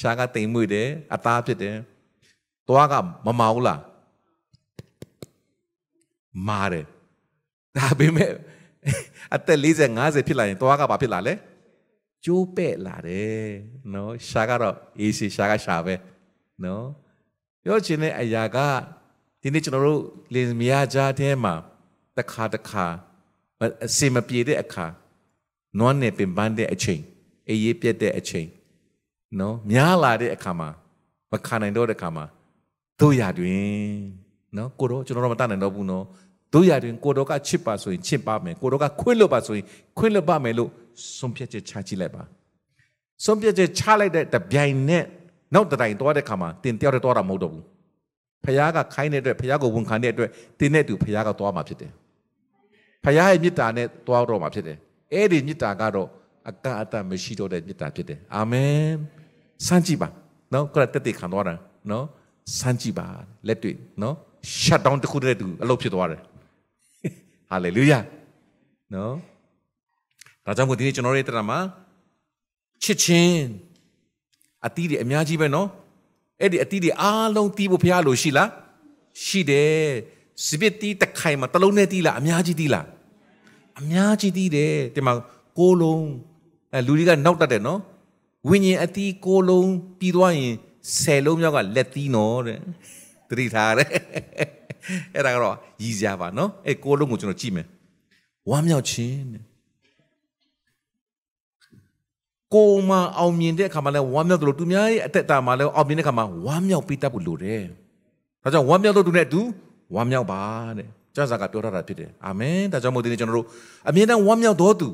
A: ရှာကတိမ်မွေ့တယ်အသားဖြစ်တယ်သွားကမမောင်လားမာတယ်ဒါပေမဲ့အသက်40 50ဖြစ်လာရင်သွားကဘာဖြစ်လာလဲကျိုးပဲ့လာတယ်နော်ရှာကတော့အေးစီရှာကရှာပဲနော်ပြောချင်တဲ့အရာကဒီနေ့ကျွန်တော်တို့လင်မယားကြားထဲမှာ တစ်ခါတစ်ခါအစင်မပြေတဲ့အခါနွမ်းနယ်ပင်ပန်းတဲ့အချိန်အေးရေးပြက်တဲ့အချိန်နော်များလာတဲ့အခါမှာမခံနိုင်တော့တဲ့အခါမှာတို့ရတွင်နော်ကိုတော့ကျွန်တော်တို့မတတ်နိုင်တော့ဘူးနော်တို့ရတွင်ကိုတော့ကချစ်ပါဆိုရင်ချစ်ပါမယ်ကိုတော့ကခွင့်လွတ်ပါဆိုရင်ခွင့်လွတ်ပါမယ်လို့ဆုံးဖြတ်ချက်ချကြည့်လိုက်ပါဆုံးဖြတ်ချက်ချလိုက်တဲ့တပြိုင်နက်နောက်တိုင်သွားတဲ့ခါမှာတင်တယောက်တည်းသွားတာမဟုတ်တော့ဘူးဖခင်ကခိုင်းတဲ့အတွက်ဖခင်ကိုဝန်ခံတဲ့အတွက်တင်းနဲ့တူဖခင်ကသွားမှာဖြစ်တယ် ဖခင်ရဲ့မေတ္တာနဲ့သွားတော့မှာဖြစ်တယ်အဲ့ဒီမေတ္တာကတော့အကအတမရှိတော့တဲ့မေတ္တာဖြစ်တယ်အာမင်စမ်းကြည့်ပါနော်ကိုယ်တက်တက်ခံသွားတာနော်စမ်းကြည့်ပါလက်တွေ့နော် shut down တခုတည်းတူအလုပ်ဖြစ်သွားတယ်ဟာလေလုယာနော်ဒါကြောင့်မို့ဒီနေ့ကျွန်တော်ရဲ့တရားမှာချစ်ချင်းအတီးတွေအများကြီးပဲနော်အဲ့ဒီအတီးတွေအားလုံးတီးဖို့ဖရားလို့ရှိလားရှိတယ်စပစ်တီးတစ်ခိုင်မှာတစ်လုံးနဲ့တီးလားအများကြီးတီးလား အများကြီးတီးတယ်ဒီမှာကိုလုံးအဲလူတွေကနောက်တတ်တယ်နော်ဝိညာဉ်အတီးကိုလုံးပြီးသွားရင်ဆယ်လုံးမြောက်ကလက်တီးနော်တဲ့တတိထားတယ်အဲ့ဒါကတော့ရည်စရာပါနော်အဲ့ကိုလုံးကိုကျွန်တော်ကြည့်မယ်ဝမ်းမြောက်ခြင်းတဲ့ကိုမအောင်မြင်တဲ့အခါမှာလဲဝမ်းမြောက်တယ်လို့သူများရဲ့အသက်တာမှာလဲအောင်မြင်တဲ့အခါမှာဝမ်းမြောက်ပြီးတတ်ဖို့လိုတယ်။ဒါကြောင့်ဝမ်းမြောက်တော့သူနဲ့အတူဝမ်းမြောက်ပါတဲ့။ ကျမ်းစာကပြောထားတာဖြစ်တယ်။အာမင်။ဒါကြောင့်မို့ဒီနေ့ကျွန်တော်တို့အမြဲတမ်းဝမ်းမြောက်တော်သူ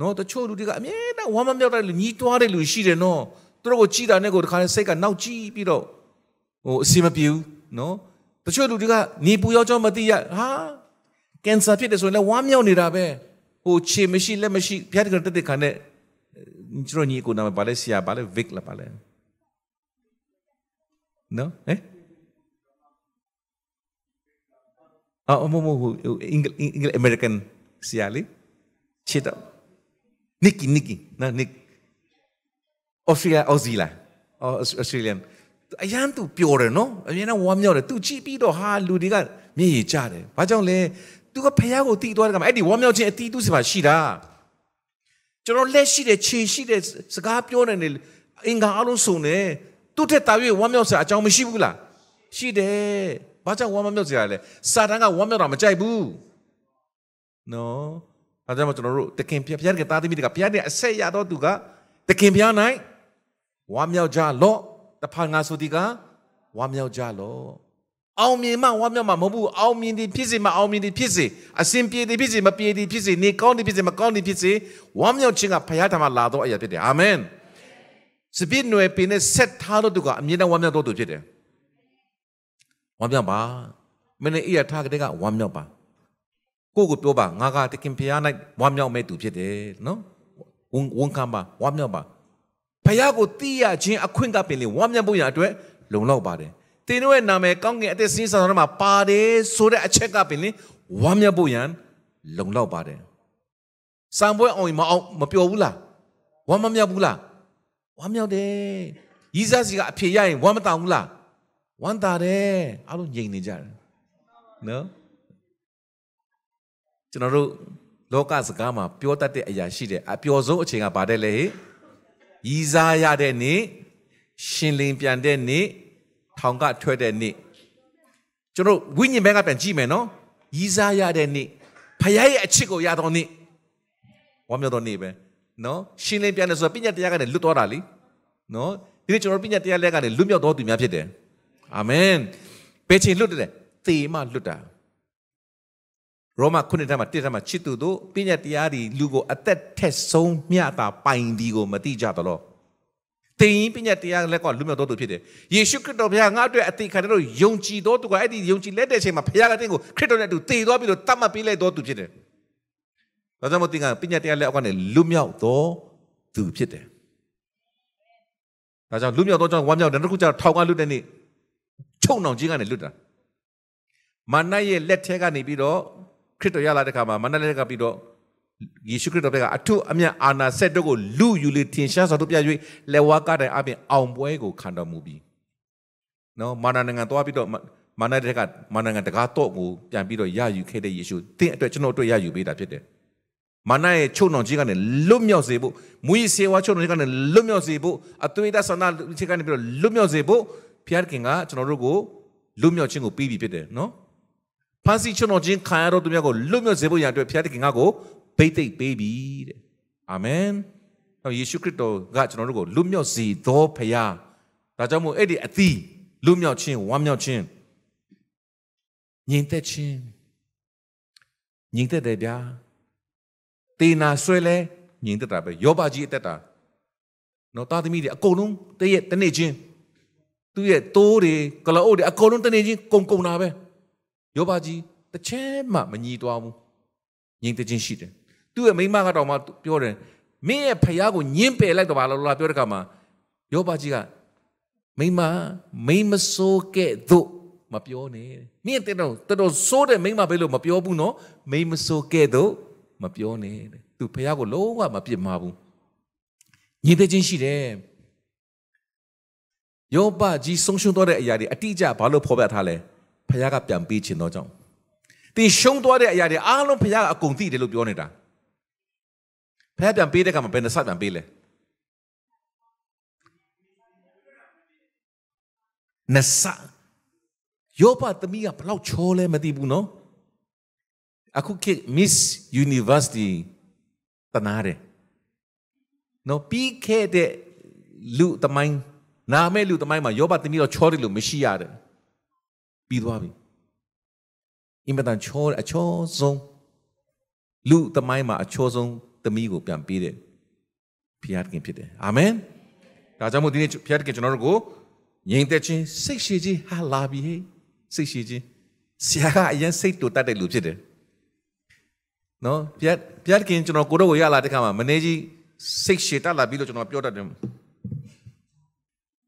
A: နော်တချို့လူတွေကအမြဲတမ်းဝမ်းမမြောက်တဲ့လူညီးတွားတဲ့လူရှိတယ်နော်။သူတို့ကိုကြည်တာနဲ့ကိုတခါနဲ့စိတ်ကနောက်ကြည့်ပြီးတော့ဟိုအစီမပြေဘူးနော်။တချို့လူတွေကနေပူရောက်ကြောင်းမသိရဟာကင်ဆာဖြစ်တယ်ဆိုရင်လည်းဝမ်းမြောက်နေတာပဲ။ဟိုခြေမရှိလက်မရှိဖျားတကတက်တဲ့ခါနဲ့ကျွန်တော်ညီကိုနာမပါလဲဆရာပါလဲ Vic လားပါလဲနော်ဟဲ့ အော်မမဟိုအင်္ဂလိပ်အင်္ဂလိပ်အမေရိကန်ဆရာလေးချစ်တော့ Nicky Nicky နော် Nick Australia Aussie လား Australian အရန်သူပျော်တယ်နော်အရင်ကဝမ်းမြောက်တယ်သူကြည့်ပြီးတော့ဟာလူတွေကမျက်ရည်ကျတယ်ဘာကြောင့်လဲသူကဖះကိုတီးသွားတယ်ကမှအဲ့ဒီဝမ်းမြောက်ခြင်းအတီးသူစီမှာရှိတာကျွန်တော်လက်ရှိတဲ့ခြေရှိတဲ့စကားပြောနေတယ်အင်္ဂါအလုံးစုံတယ်သူ့ထက်တာ၍ဝမ်းမြောက်စရာအကြောင်းမရှိဘူးလားရှိတယ် ဘာကြောင့်ဝမ်းမမြောက်စရာလဲစာတန်ကဝမ်းမြောက်တာမကြိုက်ဘူးနော်အဲဒါမှကျွန်တော်တို့တခင်ဖျားဖျားကတာသမီးတွေကဖျားတဲ့အဆက်ရတော့သူကတခင်ဖျားနိုင်ဝမ်းမြောက်ကြလော့တဖန်ငါဆိုဒီကဝမ်းမြောက်ကြလော့အောင်မြင်မှဝမ်းမြောက်မှမဟုတ်ဘူးအောင်မြင်သည်ဖြစ်စေမအောင်မြင်သည်ဖြစ်စေအစဉ်ပြေသည်ဖြစ်စေမပြေသည်ဖြစ်စေနေကောင်းသည်ဖြစ်စေမကောင်းသည်ဖြစ်စေဝမ်းမြောက်ခြင်းကဘုရားထံမှာလာတော့အရာဖြစ်တယ်အာမင်စပစ်နွယ်ပင်နဲ့ဆက်ထားတော့သူကအမြဲတမ်းဝမ်းမြောက်တော့သူဖြစ်တယ် ဝမ်းမြောက်ပါမင်းအေးရထားကတည်းကဝမ်းမြောက်ပါကိုကိုပြောပါငါကတခင်ဘုရား၌ဝမ်းမြောက်မဲ့သူဖြစ်တယ်နော်ဝန်ဝန်ခံပါဝမ်းမြောက်ပါဘုရားကိုသိရခြင်းအခွင့်ကပင်လေဝမ်းမြောက်ဖို့ရအတွက်လုံလောက်ပါတယ်သင်တို့ရဲ့နာမည်ကောင်းကင်အသက်စင်းစာတော်မှာပါတယ်ဆိုတဲ့အချက်ကပင်လေဝမ်းမြောက်ဖို့ရန်လုံလောက်ပါတယ်။စံပွဲအောင်မအောင်မပျော်ဘူးလား။ဝမ်းမမြောက်ဘူးလား။ဝမ်းမြောက်တယ်။ရီးစားစီကအဖြေရရင်ဝမ်းမတောင်ဘူးလား။ ဝမ်းသာတယ်။အားလုံးငြိမ်နေကြတယ်။နော်။ကျွန်တော်တို့လောကစကားမှာပြောတတ်တဲ့အရာရှိတယ်အပျော်ဆုံးအချိန်ကဘာတဲ့လဲဟဲ့။ရီးစားရတဲ့နေ့ရှင်လင်ပြန်တဲ့နေ့ထောင်ကထွက်တဲ့နေ့ကျွန်တော်ဝိညာဉ်ဘက်ကပြန်ကြည့်မယ်နော်ရီးစားရတဲ့နေ့ဖခင်ရဲ့အချစ်ကိုရတော့နေ့ဝမ်းမြောက်တော့နေ့ပဲနော်ရှင်းလင်းပြန်တယ်ဆိုတော့ပညာတရားကနေလွတ်သွားတာလीနော်ဒီနေ့ကျွန်တော်ပညာတရားလက်ကနေလွတ်မြောက်တော်သူများဖြစ်တယ် အာမင်ဘယ်ချိန်လွတ်တယ်သေမှလွတ်တာရောမခုနှစ်ထပ်မှာတစ်ထပ်မှာချစ်သူတို့ပညာတရားဒီလူကိုအသက်ထက်ဆုံးမျှတာပိုင်ဒီကိုမတိကြသလားတင်ရင်ပညာတရားလက်ကလူမျိုးတော်သူဖြစ်တယ်ယေရှုခရစ်တော်ဘုရားငါ့အတွက်အသေးခံတယ်လို့ယုံကြည်တော်သူကအဲ့ဒီယုံကြည်လက်တဲ့အချိန်မှာဘုရားကတင့်ကိုခရစ်တော်နဲ့အတူတည်သွားပြီးတော့တတ်မှတ်ပေးလိုက်တော်သူဖြစ်တယ်ဒါကြောင့်မို့သင်ကပညာတရားလက်အောက်ကနေလွတ်မြောက်တော်သူဖြစ်တယ်ဒါကြောင့်လွတ်မြောက်တော်ကြောင့်ဝမ်းမြောက်တယ်တစ်ခုကျတော့ထောင်ကလွတ်တဲ့နေ့ ချုံနှောင်ခြင်းကနေလွတ်တာမာနရဲ့လက်ထဲကနေပြီးတော့ခရစ်တော်ရလာတဲ့ခါမှာမာနလက်ကပြီးတော့ယေရှုခရစ်တော်ကအထုအမြတ်အာနာဆက်တို့ကိုလူယူလေထင်ရှားစွာတို့ပြ၍လက်ဝါးကတဲ့အပြင်အောင်ပွဲကိုခံတော်မူပြီးနော်မာနနိုင်ငံသွားပြီးတော့မာနတဲ့ကမာနနိုင်ငံတကားတော့ကိုပြန်ပြီးတော့ရယူခဲ့တဲ့ယေရှုသင်အတွက်ကျွန်တော်တို့ရယူပေးတာဖြစ်တယ်မာနရဲ့ချုပ်နှောင်ခြင်းကနေလွတ်မြောက်စေဖို့မူရစေဝါချုပ်နှောင်ခြင်းကနေလွတ်မြောက်စေဖို့အသွေးသားဆန္ဒခြင်းကနေပြီးတော့လွတ်မြောက်စေဖို့ ဖျားခင်ကကျွန်တော်တို့ကိုလွတ်မြောက်ခြင်းကိုပြီးပြီဖြစ်တယ်နော်ဖန်စီချုပ်နှောင်ခြင်းခံရတော့သူများကိုလွတ်မြောက်စေဖို့ရန်အတွက်ဖျားခင်ကကိုဘိတ်သိက်ပေးပြီတဲ့အာမင်။တော့ယေရှုခရစ်တော်ကကျွန်တော်တို့ကိုလွတ်မြောက်စေသောဖခင်ဒါကြောင့်မို့အဲ့ဒီအသီးလွတ်မြောက်ခြင်းဝမ်းမြောက်ခြင်းညီသက်ခြင်းညီသက်တယ်ဗျာတေနာဆွဲလဲညီသက်တာပဲယောဘကြီးအသက်တာနော်တာသမီးတွေအကုန်လုံးတည့်ရဲ့တနေ့ချင်း သူ့ရဲ့တိုးတွေကလအိုးတွေအကုန်လုံးတနေ့ချင်းကုံကုံတာပဲယောဘကြီးတစ်ချက်မှမညီသွားဘူးညီသက်ခြင်းရှိတယ်သူ့ရဲ့မိမကတော့မှပြောတယ်မင်းရဲ့ဖယားကိုညင်းပယ်လိုက်တော့ပါလားပြောတဲ့ခါမှာယောဘကြီးကမိမမိမဆိုးကဲ့သို့မပြောနဲ့မင်းတဲ့တော့တော်တော်ဆိုးတဲ့မိမပဲလို့မပြောဘူးနော်မိမဆိုးကဲ့သို့မပြောနဲ့သူဖယားကိုလုံးဝမပြစ်မှာဘူးညီတဲ့ချင်းရှိတယ် ယောဘကြီးဆုံးရှုံးသွားတဲ့အရာတွေအတိအကျဘာလို့ဖော်ပြထားလဲဖယားကပြန်ပေးခြင်းတော့ကြောင့်တင်ရှုံးသွားတဲ့အရာတွေအားလုံးဖယားကအကုန်သိတယ်လို့ပြောနေတာဖះပြန်ပေးတဲ့ကမှာဘယ်နှဆပြန်ပေးလဲနဆယောဘသမီးကဘလောက်ချောလဲမသိဘူးနော်အခုခေတ် Miss University တနာတယ်နော်ပြီးခဲ့တဲ့လူတမိုင်း နာမဲလူတမိုင်းမှာယောဘသမီးတော့ချောတယ်လို့မရှိရတယ်ပြီးသွားပြီအင်မတန်ချောအချောဆုံးလူတမိုင်းမှာအချောဆုံးသမီးကိုပြန်ပေးတဲ့ဖခင်ခင်ဖြစ်တယ်အာမင်ဒါကြောင့်မို့ဒီနေ့ဖခင်ခင်ကျွန်တော်တို့ကိုငြိမ်သက်ခြင်းစိတ်ရှိခြင်းဟာလာပြီဟေးစိတ်ရှိခြင်းဆရာကအရင်စိတ်တူတတ်တဲ့လူဖြစ်တယ်နော်ဖခင်ဖခင်ခင်ကျွန်တော်ကိုတော့ကိုရလာတဲ့ခါမှာမနေကြီးစိတ်ရှိတတ်လာပြီလို့ကျွန်တော်ပြောတတ်တယ်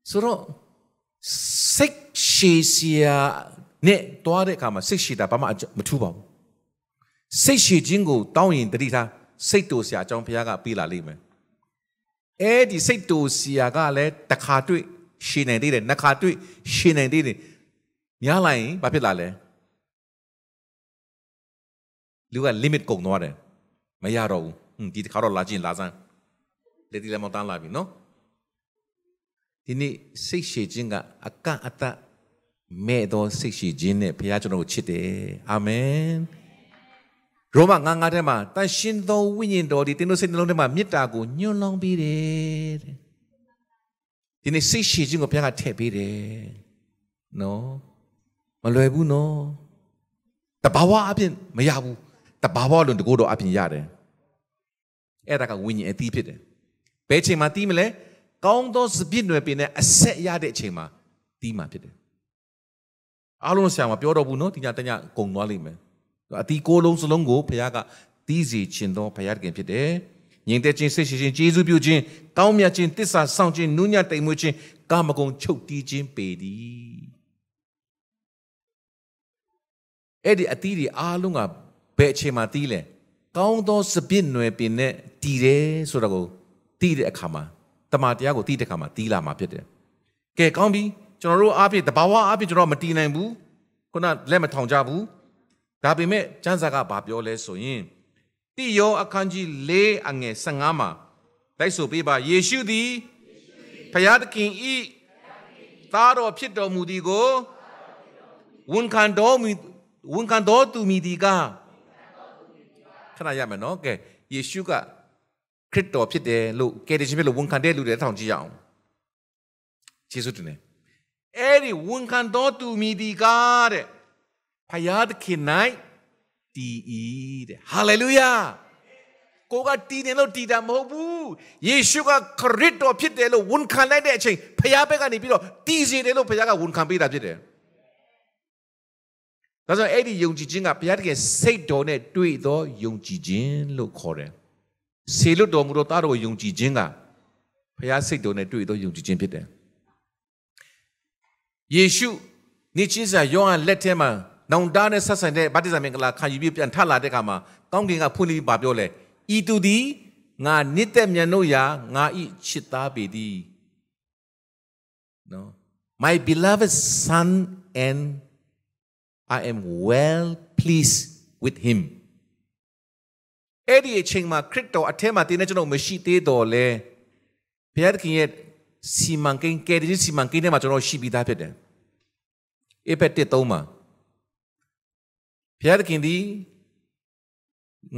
A: ဆိုတော့စိတ်ရှိစရာနဲ့တွားတဲ့အခါမှာစိတ်ရှိတာဘာမှမထူးပါဘူးစိတ်ရှိခြင်းကိုတောင်းရင်တတိထားစိတ်တူစရာအကြောင်းဘုရားကပေးလာလိမ့်မယ်အဲ့ဒီစိတ်တူစရာကလည်းတစ်ခါတွေ့ရှင်းနိုင်သေးတယ်နှစ်ခါတွေ့ရှင်းနိုင်သေးတယ်များလိုက်ရင်ဘာဖြစ်လာလဲလူက limit ကုန်သွားတယ်မရတော့ဘူးဟွန်းဒီတစ်ခါတော့လာခြင်းလာစမ်းလက်ဒီလည်းမတန်းလာပြီနော် ဒီနေ့စိတ်ရှည်ခြင်းကအကအတမဲ့သောစိတ်ရှည်ခြင်းနဲ့ဘုရားကျွန်တော်ကိုချစ်တယ်အာမင်ရောမငါးငါးထဲမှာတန်ရှင်သောဝိညာဉ်တော်ဒီတင်းတို့စိတ်နှလုံးထဲမှာမေတ္တာကိုညွှန်လောင်းပေးတယ်တဲ့ဒီနေ့စိတ်ရှည်ခြင်းကိုဘုရားကထည့်ပေးတယ်နော်မလွယ်ဘူးနော်တဘာဝအပြင်မရဘူးတဘာဝလုံးတကိုးတော်အပြင်ရတယ်အဲ့ဒါကဝိညာဉ်အသီးဖြစ်တယ်ဘယ်ချိန်မှာတီးမလဲ ကောင်းသောစပြည့်နွယ်ပင်နဲ့အဆက်ရတဲ့အချိန်မှာတီးမှာဖြစ်တယ်အားလုံးဆရာမပြောတော့ဘူးနော်ဒီညတညကုံသွားလိမ့်မယ်အတီကိုလုံးစလုံးကိုဘုရားကတီးစီခြင်းသောဘုရားတခင်ဖြစ်တယ်။ညီတဲ့ခြင်းစိတ်ရှိခြင်းကျေးဇူးပြုခြင်းကောင်းမြတ်ခြင်းတစ္ဆာဆောင်ခြင်းနူးညံ့တိမ်မွေ့ခြင်းကာမဂုဏ်ချုပ်တီးခြင်းပေသည်။အဲ့ဒီအတီးတွေအားလုံးကဘယ်အချိန်မှတီးလဲ။ကောင်းသောစပစ်နွယ်ပင်နဲ့တီးတယ်ဆိုတော့ကိုတီးတဲ့အခါမှာ တမန်တရားကိုတီးတဲ့အခါမှာတီးလာမှာဖြစ်တယ်။ကဲကောင်းပြီကျွန်တော်တို့အားဖြင့်တဘာဝအားဖြင့်ကျွန်တော်မတီးနိုင်ဘူး။ခုနလက်မထောင်ကြဘူး။ဒါပေမဲ့ကျမ်းစာကဘာပြောလဲဆိုရင်တိယောအခန်းကြီး၄အငယ်15မှာတိုက်ဆိုပေးပါယေရှုသည်ဖျားသခင်ဤသားတော်ဖြစ်တော်မူသည်ကိုဝန်ခံတော်မူဝန်ခံတော်သူမီဒီကခဏရမယ်နော်ကဲယေရှုက ခရစ်တော်ဖြစ်တယ်လို့ကယ်တင်ခြင်းဖြစ်လို့ဝန်ခံတဲ့လူတွေထောင်ကြည့်ရအောင်ယေရှုတင်တယ်အဲ့ဒီဝန်ခံတော်သူမီဒီကတဲ့ဖယားသခင်၌တတီဤတဲ့ဟာလေလုယာကိုကတီနေလို့တီတာမဟုတ်ဘူးယေရှုကခရစ်တော်ဖြစ်တယ်လို့ဝန်ခံလိုက်တဲ့အချိန်ဖခင်ဘက်ကနေပြီးတော့တီစီတယ်လို့ဖခင်ကဝန်ခံပေးတာဖြစ်တယ်ဒါဆိုအဲ့ဒီယုံကြည်ခြင်းကဘုရားတကယ်စိတ်တော်နဲ့တွေ့သောယုံကြည်ခြင်းလို့ခေါ်တယ် ဆေလွတ်တော်မူသောသားတော်ယုံကြည်ခြင်းကဘုရားစိတ်တော်နဲ့တွေ့သောယုံကြည်ခြင်းဖြစ်တယ်ယေရှုနေချင်းစာယောဟန်လက်ထဲမှာနောင်တနဲ့ဆက်ဆံတဲ့ဗတ္တိဇံမင်္ဂလာခံယူပြီးပြန်ထလာတဲ့အခါမှာကောင်းကင်ကဖွင့်ပြီးပါပြောလဲဤသူသည်ငါနှစ်သက်မြန်တို့ရာငါဤချစ်သားပေသည်နော် my beloved son and I am well pleased with him အဲ့ဒီအချိန်မှာခရစ်တော်အထက်မှာတင်းနေကျွန်တော်မရှိသေးတော့လေဘုရားသခင်ရဲ့စီမံကိန်းကယ်တင်စီမံကိန်းထဲမှာကျွန်တော်ရှိပြီးသားဖြစ်တယ်အေဖက်1:3မှာဘုရားသခင်သည်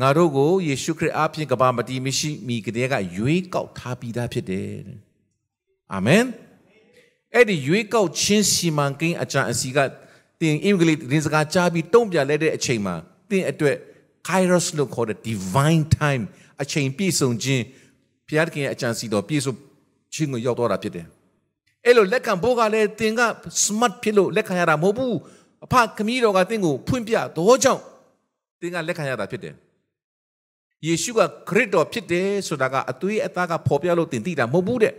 A: ငါတို့ကိုယေရှုခရစ်အားဖြင့်ကဘာမတီမရှိမိကလေးကရွေးကောက်ထားပြီးသားဖြစ်တယ်အာမင်အဲ့ဒီရွေးကောက်ခြင်းစီမံကိန်းအကြံအစီကတင်အင်္ဂလိပ်ရင်စကားကြားပြီးတုံ့ပြန်လဲတဲ့အချိန်မှာတင်အတွက် kairos လို့ခေါ်တဲ့ divine time အချိန်ပြည့်စုံခြင်းဘုရားသခင်ရဲ့အကြံစီတော်ပြည့်စုံခြင်းကိုရောက်တော့တာဖြစ်တယ်အဲ့လိုလက်ခံဖို့ကလည်းတင်က smart ဖြစ်လို့လက်ခံရတာမဟုတ်ဘူးအဖခမည်းတော်ကတင်ကိုဖွင့်ပြတော့ကြောင့်တင်ကလက်ခံရတာဖြစ်တယ်ယေရှုကခရစ်တော်ဖြစ်တယ်ဆိုတာကအသွေးအသားကပေါ်ပြလို့တင်သိတာမဟုတ်ဘူးတဲ့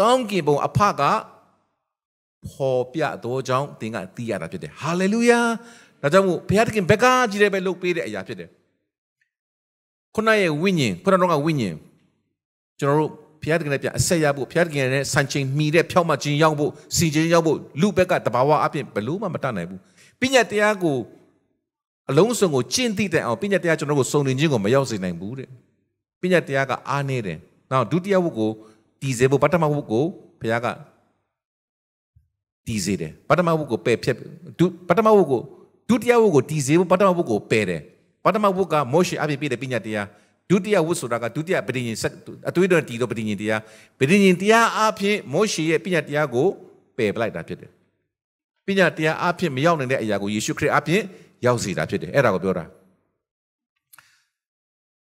A: ကောင်းကင်ဘုံအဖကပေါ်ပြတော့ကြောင့်တင်ကသိရတာဖြစ်တယ်ဟာလေလုယာ ဒါကြောင့်မို့ဘုရားသခင်ဘက်ကကြီးတယ်ပဲလုပ်ပေးတဲ့အရာဖြစ်တယ်ခုနရဲ့ဝိညာဉ်ခုနတော့ကဝိညာဉ်ကျွန်တော်တို့ဘုရားသခင်နဲ့ပြန်အဆက်ရဖို့ဘုရားသခင်နဲ့ဆန်ချိန်မှီတဲ့ဖြောက်မှခြင်းရောက်ဖို့စီခြင်းရောက်ဖို့လူဘက်ကတဘာဝအပြင်ဘလို့မှမတတ်နိုင်ဘူးပညာတရားကိုအလုံးစုံကိုကျင့်သိတဲ့အောင်ပညာတရားကျွန်တော်တို့စုံလင်ခြင်းကိုမရောက်စေနိုင်ဘူးတဲ့ပညာတရားကအားနေတယ်နောက်ဒုတိယဝတ်ကိုတည်စေဖို့ပထမဝတ်ကိုဘုရားကတည်စေတယ်ပထမဝတ်ကိုပယ်ဖြတ်ဒုပထမဝတ်ကို ဒုတိယဝတ်ကိုတည်စေဖို့ပထမဝတ်ကိုပယ်တယ်ပထမဝတ်ကမောရှေအပြည့်ပြည့်တဲ့ပညာတရားဒုတိယဝတ်ဆိုတာကဒုတိယပဋိညာဉ်အသွေးတော်တည်သောပဋိညာဉ်တရားပဋိညာဉ်တရားအဖြစ်မောရှေရဲ့ပညာတရားကိုပယ်ပလိုက်တာဖြစ်တယ်ပညာတရားအဖြစ်မရောက်နိုင်တဲ့အရာကိုယေရှုခရစ်အဖြစ်ရောက်စေတာဖြစ်တယ်အဲ့ဒါကိုပြောတာ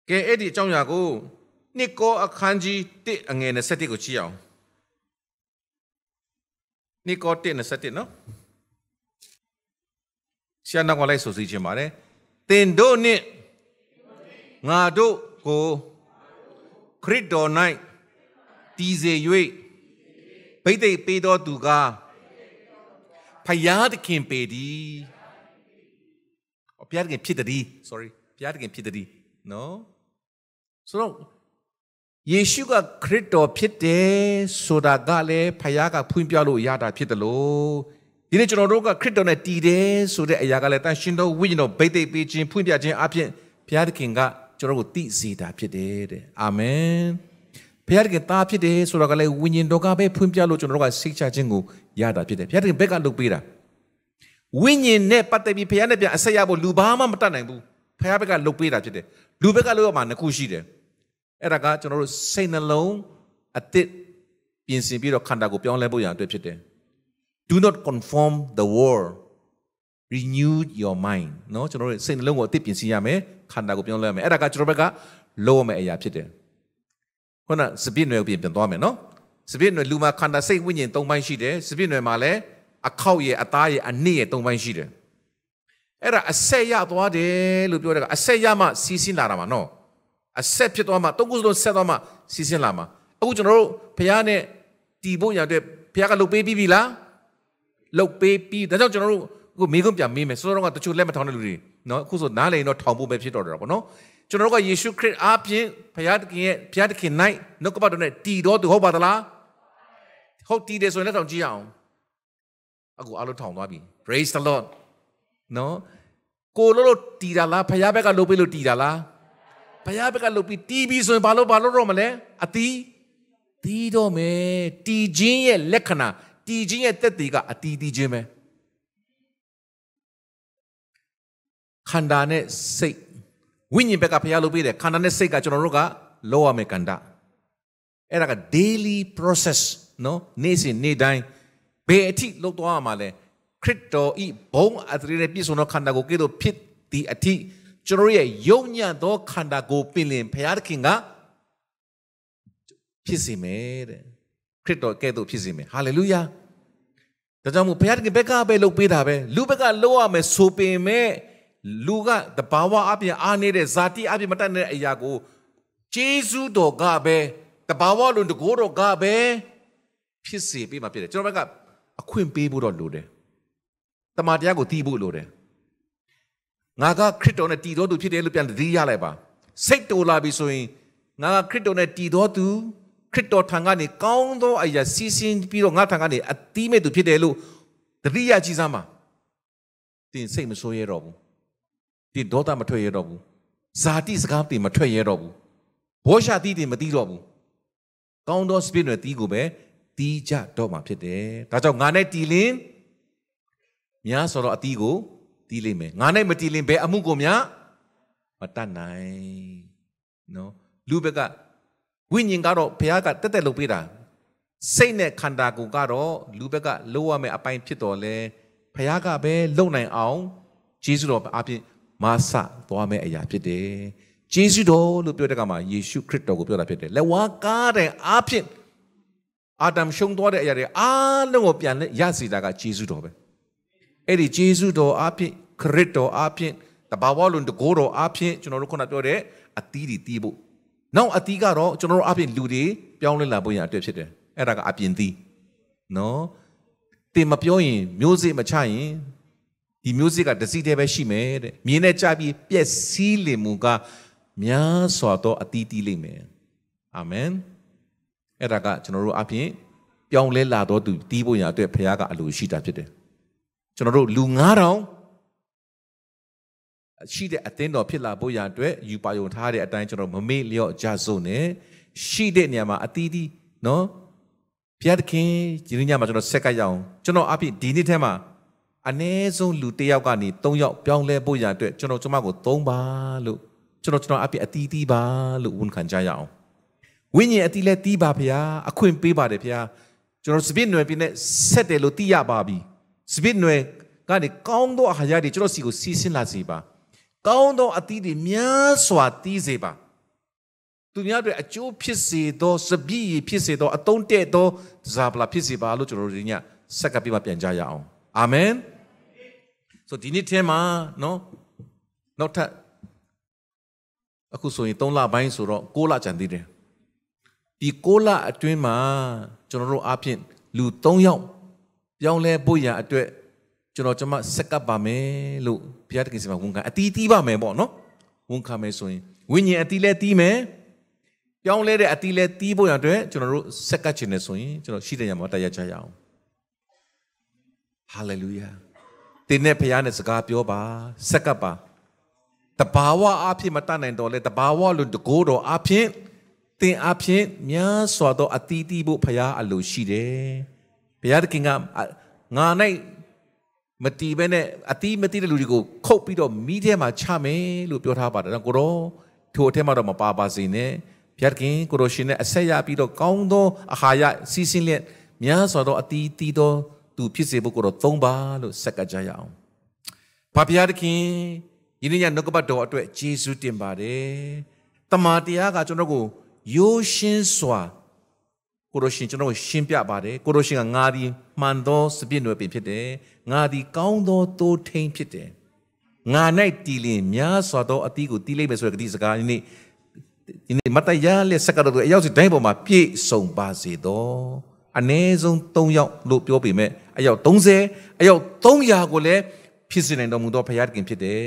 A: ကဲအဲ့ဒီအကြောင်းအရာကိုနှစ်ကောအခန်းကြီး1အငယ်27ကိုကြည့်အောင်နှစ်ကော1 27နော် ဆရာနောက်ကိုလိုက်ဆိုစီခြင်းပါတယ်တင်တို့နှင့်ငါတို့ကိုခရစ်တော်၌တည်စေ၍ဗိသိက်ပေးတော်သူကဖယားသခင်ပေသည်ဘုရားသခင်ဖြစ်တည်း sorry ဘုရားသခင်ဖြစ်တည်းနော်ဆိုတော့ယေရှုကခရစ်တော်ဖြစ်တယ်ဆိုတာကလည်းဖယားကဖွင့်ပြလို့ရတာဖြစ်တယ်လို့ ဒီနေ့ကျွန်တော်တို့ကခရစ်တော်နဲ့တည်တယ်ဆိုတဲ့အရာကလည်းတန်ရှင်တော်ဝိညာဉ်တော်ဗိသိက်ပေးခြင်းဖွင့်ပြခြင်းအပြင်ဘုရားသခင်ကကျွန်တော်ကိုသိစေတာဖြစ်တယ်တဲ့အာမင်ဘုရားသခင်သားဖြစ်တယ်ဆိုတော့ကလည်းဝိညာဉ်တော်ကပဲဖွင့်ပြလို့ကျွန်တော်တို့ကစိတ်ချခြင်းကိုရတာဖြစ်တယ်ဘုရားသခင်ဘက်ကလုပ်ပေးတာဝိညာဉ်နဲ့ပတ်သက်ပြီးဘုရားနဲ့ပြန်အဆက်ရဖို့လူဘာမှမတတ်နိုင်ဘူးဘုရားဘက်ကလုပ်ပေးတာဖြစ်တယ်လူဘက်ကလုပ်ရမှာနှစ်ခုရှိတယ်အဲ့ဒါကကျွန်တော်တို့စိတ်နှလုံးအသစ်ပြင်ဆင်ပြီးတော့ခန္ဓာကိုပြောင်းလဲဖို့ရန်အတွက်ဖြစ်တယ် do not conform the world renew your mind เนาะကျွန်တော်တို့စိတ်နှလုံးကိုအသစ်ပြင်ဆင်ရမယ်ခန္ဓာကိုပြောင်းလဲရမယ်အဲ့ဒါကကျွန်တော်ဘက်ကလိုရမယ့်အရာဖြစ်တယ်ခုနစပြည့်နွယ်ကိုပြင်ပြန်သွားမယ်เนาะစပြည့်နွယ်လူမှာခန္ဓာစိတ်ဝိညာဉ်၃ပိုင်းရှိတယ်စပြည့်နွယ်မှာလည်းအခောက်ရဲ့အသားရဲ့အနစ်ရဲ့၃ပိုင်းရှိတယ်အဲ့ဒါအဆက်ရသွားတယ်လို့ပြောတဲ့ကအဆက်ရမှစီးစင်းလာတာမှာနော်အဆက်ဖြစ်သွားမှတုံးကုစလုံးဆက်သွားမှစီးစင်းလာမှာအခုကျွန်တော်တို့ဘုရားနဲ့တည်ဖို့ရတဲ့ဘုရားကလုပ်ပေးပြီးပြီလား လုပ်ပေးပြီးဒါကြောင့်ကျွန်တော်တို့ကိုမိကုန်းပြန်မေးမယ်ဆိုတော့ကတချို့လက်မထောင်တဲ့လူတွေနော်အခုဆိုနားလည်ရင်တော့ထောင်ဖို့ပဲဖြစ်တော့တယ်ပေါ့နော်ကျွန်တော်တို့ကယေရှုခရစ်အားဖြင့်ဘုရားသခင်ရဲ့ဘုရားသခင်၌နှုတ်ကပတ်တော်နဲ့တည်တော်သူဟုတ်ပါသလားဟုတ်တည်တယ်ဆိုရင်လက်ထောင်ကြည့်အောင်အခုအလုံးထောင်သွားပြီ praise the lord နော်ကိုလို့လို့တည်တာလားဘုရားဘက်ကလုပ်ပေးလို့တည်တာလားဘုရားဘက်ကလုပ်ပြီးတည်ပြီးဆိုရင်ဘာလို့ဘာလို့တော့မလဲအတီးတည်တော့မယ်တည်ခြင်းရဲ့လက္ခဏာ တည်ခြင်းရဲ့တက်တည်ကအတီးတည်ခြင်းပဲခန္ဓာနဲ့စိတ်ဝိညာဉ်ဘက်ကဘုရားလုပ်ပေးတယ်ခန္ဓာနဲ့စိတ်ကကျွန်တော်တို့ကလောရမယ်ကန္တာအဲ့ဒါက daily process နော်နေ့စဉ်နေ့တိုင်းဘယ်အထိလုပ်သွားရမှာလဲခရစ်တော်ဤဘုံအသရေနဲ့ပြည့်စုံသောခန္ဓာကိုကဲ့သို့ဖြစ်သည့်အထိကျွန်တော်ရဲ့ယုံညံ့သောခန္ဓာကိုယ်ပင်လင်ဘုရားသခင်ကဖြစ်စေမယ်တဲ့ ခရစ်တော်ကဲ့သို့ဖြစ်စေမယ်ဟာလေလုယာဒါကြောင့်မို့ဘုရားသခင်ဘက်ကပဲလုပ်ပေးတာပဲလူဘက်ကလုပ်ရမယ်ဆိုပေမဲ့လူကတဘာဝအပြင်အားနေတဲ့ဇာတိအပြင်မတတ်တဲ့အရာကိုဂျေဇုတော်ကပဲတဘာဝလုံးတကိုးတော်ကပဲဖြစ်စေပေးမှာဖြစ်တယ်ကျွန်တော်ဘက်ကအခွင့်ပေးဖို့တော့လိုတယ်တမန်တရားကိုတီးဖို့လိုတယ်ငါကခရစ်တော်နဲ့တည်တော်သူဖြစ်တယ်လို့ပြန်သတိရလိုက်ပါစိတ်တိုလာပြီဆိုရင်ငါကခရစ်တော်နဲ့တည်တော်သူ ခရစ်တော်ထံကနေကောင်းသောအရာစီးဆင်းပြီးတော့ငါထံကနေအတိမဲ့သူဖြစ်တယ်လို့သတိရကြည့်စမ်းပါတင်စိတ်မဆိုးရတော့ဘူးတင်ဒေါသမထွက်ရတော့ဘူးဇာတိစကားတင်မထွက်ရတော့ဘူးဘောရှာတိတင်မသိတော့ဘူးကောင်းသောစပစ်နဲ့တီးကိုပဲတီးကြတော့မှာဖြစ်တယ်ဒါကြောင့်ငါနဲ့တီလင်းများဆိုတော့အတီးကိုတီးလိမ့်မယ်ငါနဲ့မတီလင်းဘယ်အမှုကိုများမတတ်နိုင်နော်လူဘက်က ဝိညာဉ်ကတော့ဘုရားကတက်တက်လုပ်ပေးတာစိတ်နဲ့ခန္ဓာကိုယ်ကတော့လူဘက်ကလိုရမယ့်အပိုင်းဖြစ်တော်လဲဘုရားကပဲလုံနိုင်အောင်ဂျေဇုတော်အပြင်မဆသွားမယ့်အရာဖြစ်တယ်ဂျေဇုတော်လို့ပြောတဲ့ကမှာယေရှုခရစ်တော်ကိုပြောတာဖြစ်တယ်လက်ဝါးကားတဲ့အဖြစ်အာဒမ်ရှုံသွားတဲ့အရာတွေအားလုံးကိုပြန်ရစီတာကဂျေဇုတော်ပဲအဲ့ဒီဂျေဇုတော်အဖြစ်ခရစ်တော်အဖြစ်တဘာဝလုံးတကိုးတော်အဖြစ်ကျွန်တော်တို့ခုနပြောတဲ့အသီးတွေတီးဖို့ နောက်အသီးကတော့ကျွန်တော်တို့အပြင်လူတွေပြောင်းလဲလာဖို့ရအတွက်ဖြစ်တယ်အဲ့ဒါကအပြင်သီးနော်တင်မပြောရင်မျိုးစေ့မချရင်ဒီမျိုးစေ့ကတစီတည်းပဲရှိမယ်တဲ့မြင်းနဲ့ကြပြီးပျက်စီးလင်မူကများစွာသောအသီးတီးလိမ့်မယ်အာမင်အဲ့ဒါကကျွန်တော်တို့အပြင်ပြောင်းလဲလာတော့သူတီးဖို့ရအတွက်ဖခင်ကအလိုရှိတာဖြစ်တယ်ကျွန်တော်တို့လူ9000 ရှိတဲ့အသင်းတော်ဖြစ်လာဖို့ရအတွက်ယူပါယုံထားတဲ့အတိုင်းကျွန်တော်မမေ့လျော့ကြစို့နဲ့ရှိတဲ့နေရာမှာအသီးသီးနော်ဘုရားသခင်ဒီနေ့ညမှာကျွန်တော်ဆက်ကရအောင်ကျွန်တော်အဖြစ်ဒီနေ့ထဲမှာအနည်းဆုံးလူတစ်ယောက်ကနေ၃ယောက်ပြောင်းလဲဖို့ရအတွက်ကျွန်တော်ကျမကို၃ပါလို့ကျွန်တော်ကျွန်တော်အဖြစ်အသီးသီးပါလို့ဝန်ခံကြရအောင်ဝိညာဉ်အသီးလဲတီးပါဗျာအခွင့်ပေးပါတယ်ဗျာကျွန်တော်စပစ်နွယ်ပြင်းနဲ့ဆက်တယ်လို့သိရပါပြီစပစ်နွယ်ကနေကောင်းသောအဟာရတွေကျွန်တော်စီကိုစီးဆင်းလာစေပါ ကောင်းသောအသီးတွေများစွာတီးစေပါသူများတွေအကျိုးဖြစ်စေသောစပြည့်ရဖြစ်စေသောအတုံးတဲ့သောဇာပလာဖြစ်စေပါလို့ကျွန်တော်တို့ဒီညဆက်ကပြမပြန်ကြရအောင်အာမင်ဆိုဒီနေ့ထဲမှာနော်နောက်ထပ်အခုဆိုရင်3လပိုင်းဆိုတော့6လကြံသေးတယ်ဒီ6လအတွင်းမှာကျွန်တော်တို့အဖြစ်လူ3ယောက်ပြောင်းလဲဖို့ရန်အတွက် ကျွန်တော်ကျမဆက်ကပ်ပါမယ်လို့ဘုရားတခင်စီမှာဝန်ခံအတီးတီးပါမယ်ပေါ့နော်ဝန်ခံမယ်ဆိုရင်ဝိညာဉ်အတီးလဲတီးမယ်ပြောင်းလဲတဲ့အတီးလဲတီးဖို့ရအတွက်ကျွန်တော်တို့ဆက်ကပ်ခြင်းနဲ့ဆိုရင်ကျွန်တော်ရှိတဲ့ညမှာတရားချရအောင်ဟာလေလုယာတင်းနဲ့ဘုရားနဲ့စကားပြောပါဆက်ကပ်ပါတဘာဝအဖြစ်မတတ်နိုင်တော့လေတဘာဝလို့တကိုးတော်အဖြစ်တင်အဖြစ်များစွာသောအတီးတီးဖို့ဘုရားအလိုရှိတယ်ဘုရားသခင်ကငါ၌ မတီးပဲနဲ့အတီးမတီးတဲ့လူတွေကိုခုတ်ပြီးတော့မိထဲမှာချမယ်လို့ပြောထားပါတယ်ကိုတော့ထိုအထက်မှာတော့မပါပါစေနဲ့ဘုရားခင်ကိုရောရှင်နဲ့အဆက်ရပြီးတော့ကောင်းသောအာဟာရစီးစင်းလျက်များစွာသောအတီးတီးသောသူဖြစ်စေဖို့ကိုတော့သုံးပါလို့ဆက်ကကြရအောင်။ဘာဘုရားခင်ယနေ့ညနှုတ်ကပတ်တော်အတွက်ယေရှုတင်ပါတယ်။တမန်တရားကကျွန်တော်ကိုရိုးရှင်းစွာ ကိုရိုရှင်ကျွန်တော်ကိုရှင်းပြပါတယ်ကိုရိုရှင်ကငါဒီမှန်သောစပြည့်နွယ်ပင်ဖြစ်တယ်ငါဒီကောင်းသောသိုးထိန်ဖြစ်တယ်ငါ၌တည်လင်များစွာသောအသီးကိုတီးလိုက်မယ်ဆိုတဲ့ဂတိစကားဒီနေ့ဒီနေ့မတရလက်စကားတော်အရောက်စီတိုင်းပေါ်မှာပြည့်စုံပါစေသောအ ਨੇ ဆုံး3ယောက်လို့ပြောပေမဲ့အယောက်30အယောက်300ကိုလည်းဖြစ်စေနိုင်တော်မူသောဘုရားသခင်ဖြစ်တယ်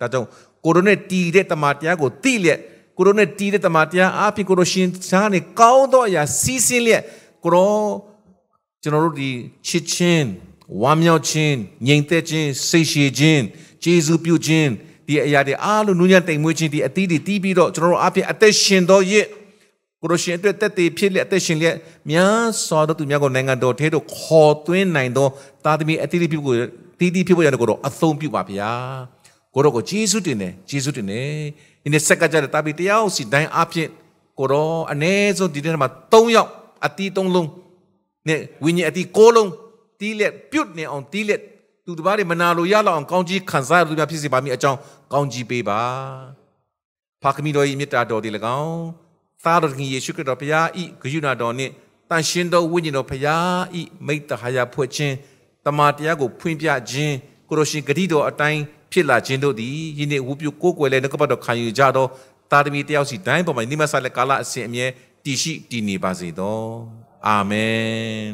A: ဒါကြောင့်ကိုရိုနဲ့တီးတဲ့တမန်တရားကိုတိလျက် ကိုရိုနဲ့တီးတဲ့တမန်တရားအားဖြင့်ကိုရိုရှင်သားနဲ့ကောင်းသောအရာစီးစင်းလျက်ကိုရိုကျွန်တော်တို့ဒီချစ်ချင်းဝမ်းမြောက်ခြင်းငြိမ်သက်ခြင်းစိတ်ရှည်ခြင်းကျေးဇူးပြုခြင်းဒီအရာတွေအားလုံးနူးညံ့တိမ်မွေးခြင်းဒီအသီးတွေတီးပြီးတော့ကျွန်တော်တို့အားဖြင့်အသက်ရှင်သောရစ်ကိုရရှင်အတွက်တက်တည်ဖြစ်လျက်အသက်ရှင်လျက်များစွာသောသူများကိုနိုင်ငံတော်ထဲသို့ခေါ်သွင်းနိုင်သောတာသမီအသီးတွေဖြစ်ကိုတီးတီးဖြစ်ဖို့ရတယ်ကိုတော့အသုံးပြုပါဗျာကိုတော့ကိုဂျေစုတင်တယ်ဂျေစုတင်တယ် ဒီနေ့ဆက်ကကြတဲ့တာပီတယောက်စီတိုင်းအဖြစ်ကိုတော့အ ਨੇ ဆုံးဒီနေ့မှာ3ယောက်အတီး3လုံးနဲ့ဝိညာဉ်အတီး6လုံးတီးလက်ပြုတ်နေအောင်တီးလက်သူသူတစ်ပါးတွေမနာလို့ရလောက်အောင်ကောင်းကြီးခံစားရလို့များဖြစ်စေပါမည်အကြောင်းကောင်းကြီးပေးပါဖာခမီတော်၏မေတ္တာတော်ဒီ၎င်းသားတော်ခင်ယေရှုခရစ်တော်ဘုရားဤဂရုဏာတော်နှင့်တန်ရှင်သောဝိညာဉ်တော်ဘုရားဤမိတ္တဟာယဖွဲ့ခြင်းတမန်တရားကိုဖွင့်ပြခြင်းကိုရရှင်ဂတိတော်အတိုင်း ဖြစ်လာခြင်းတို့သည်ယနေ့အဝပြုကိုးကွယ်လဲနှုတ်ကပတ်တော်ခံယူကြသောသားသမီးတယောက်စီတိုင်းပေါ်မှာနိမဆာလက်ကာလအစဉ်အမြဲတည်ရှိတည်နေပါစေသောအာမင်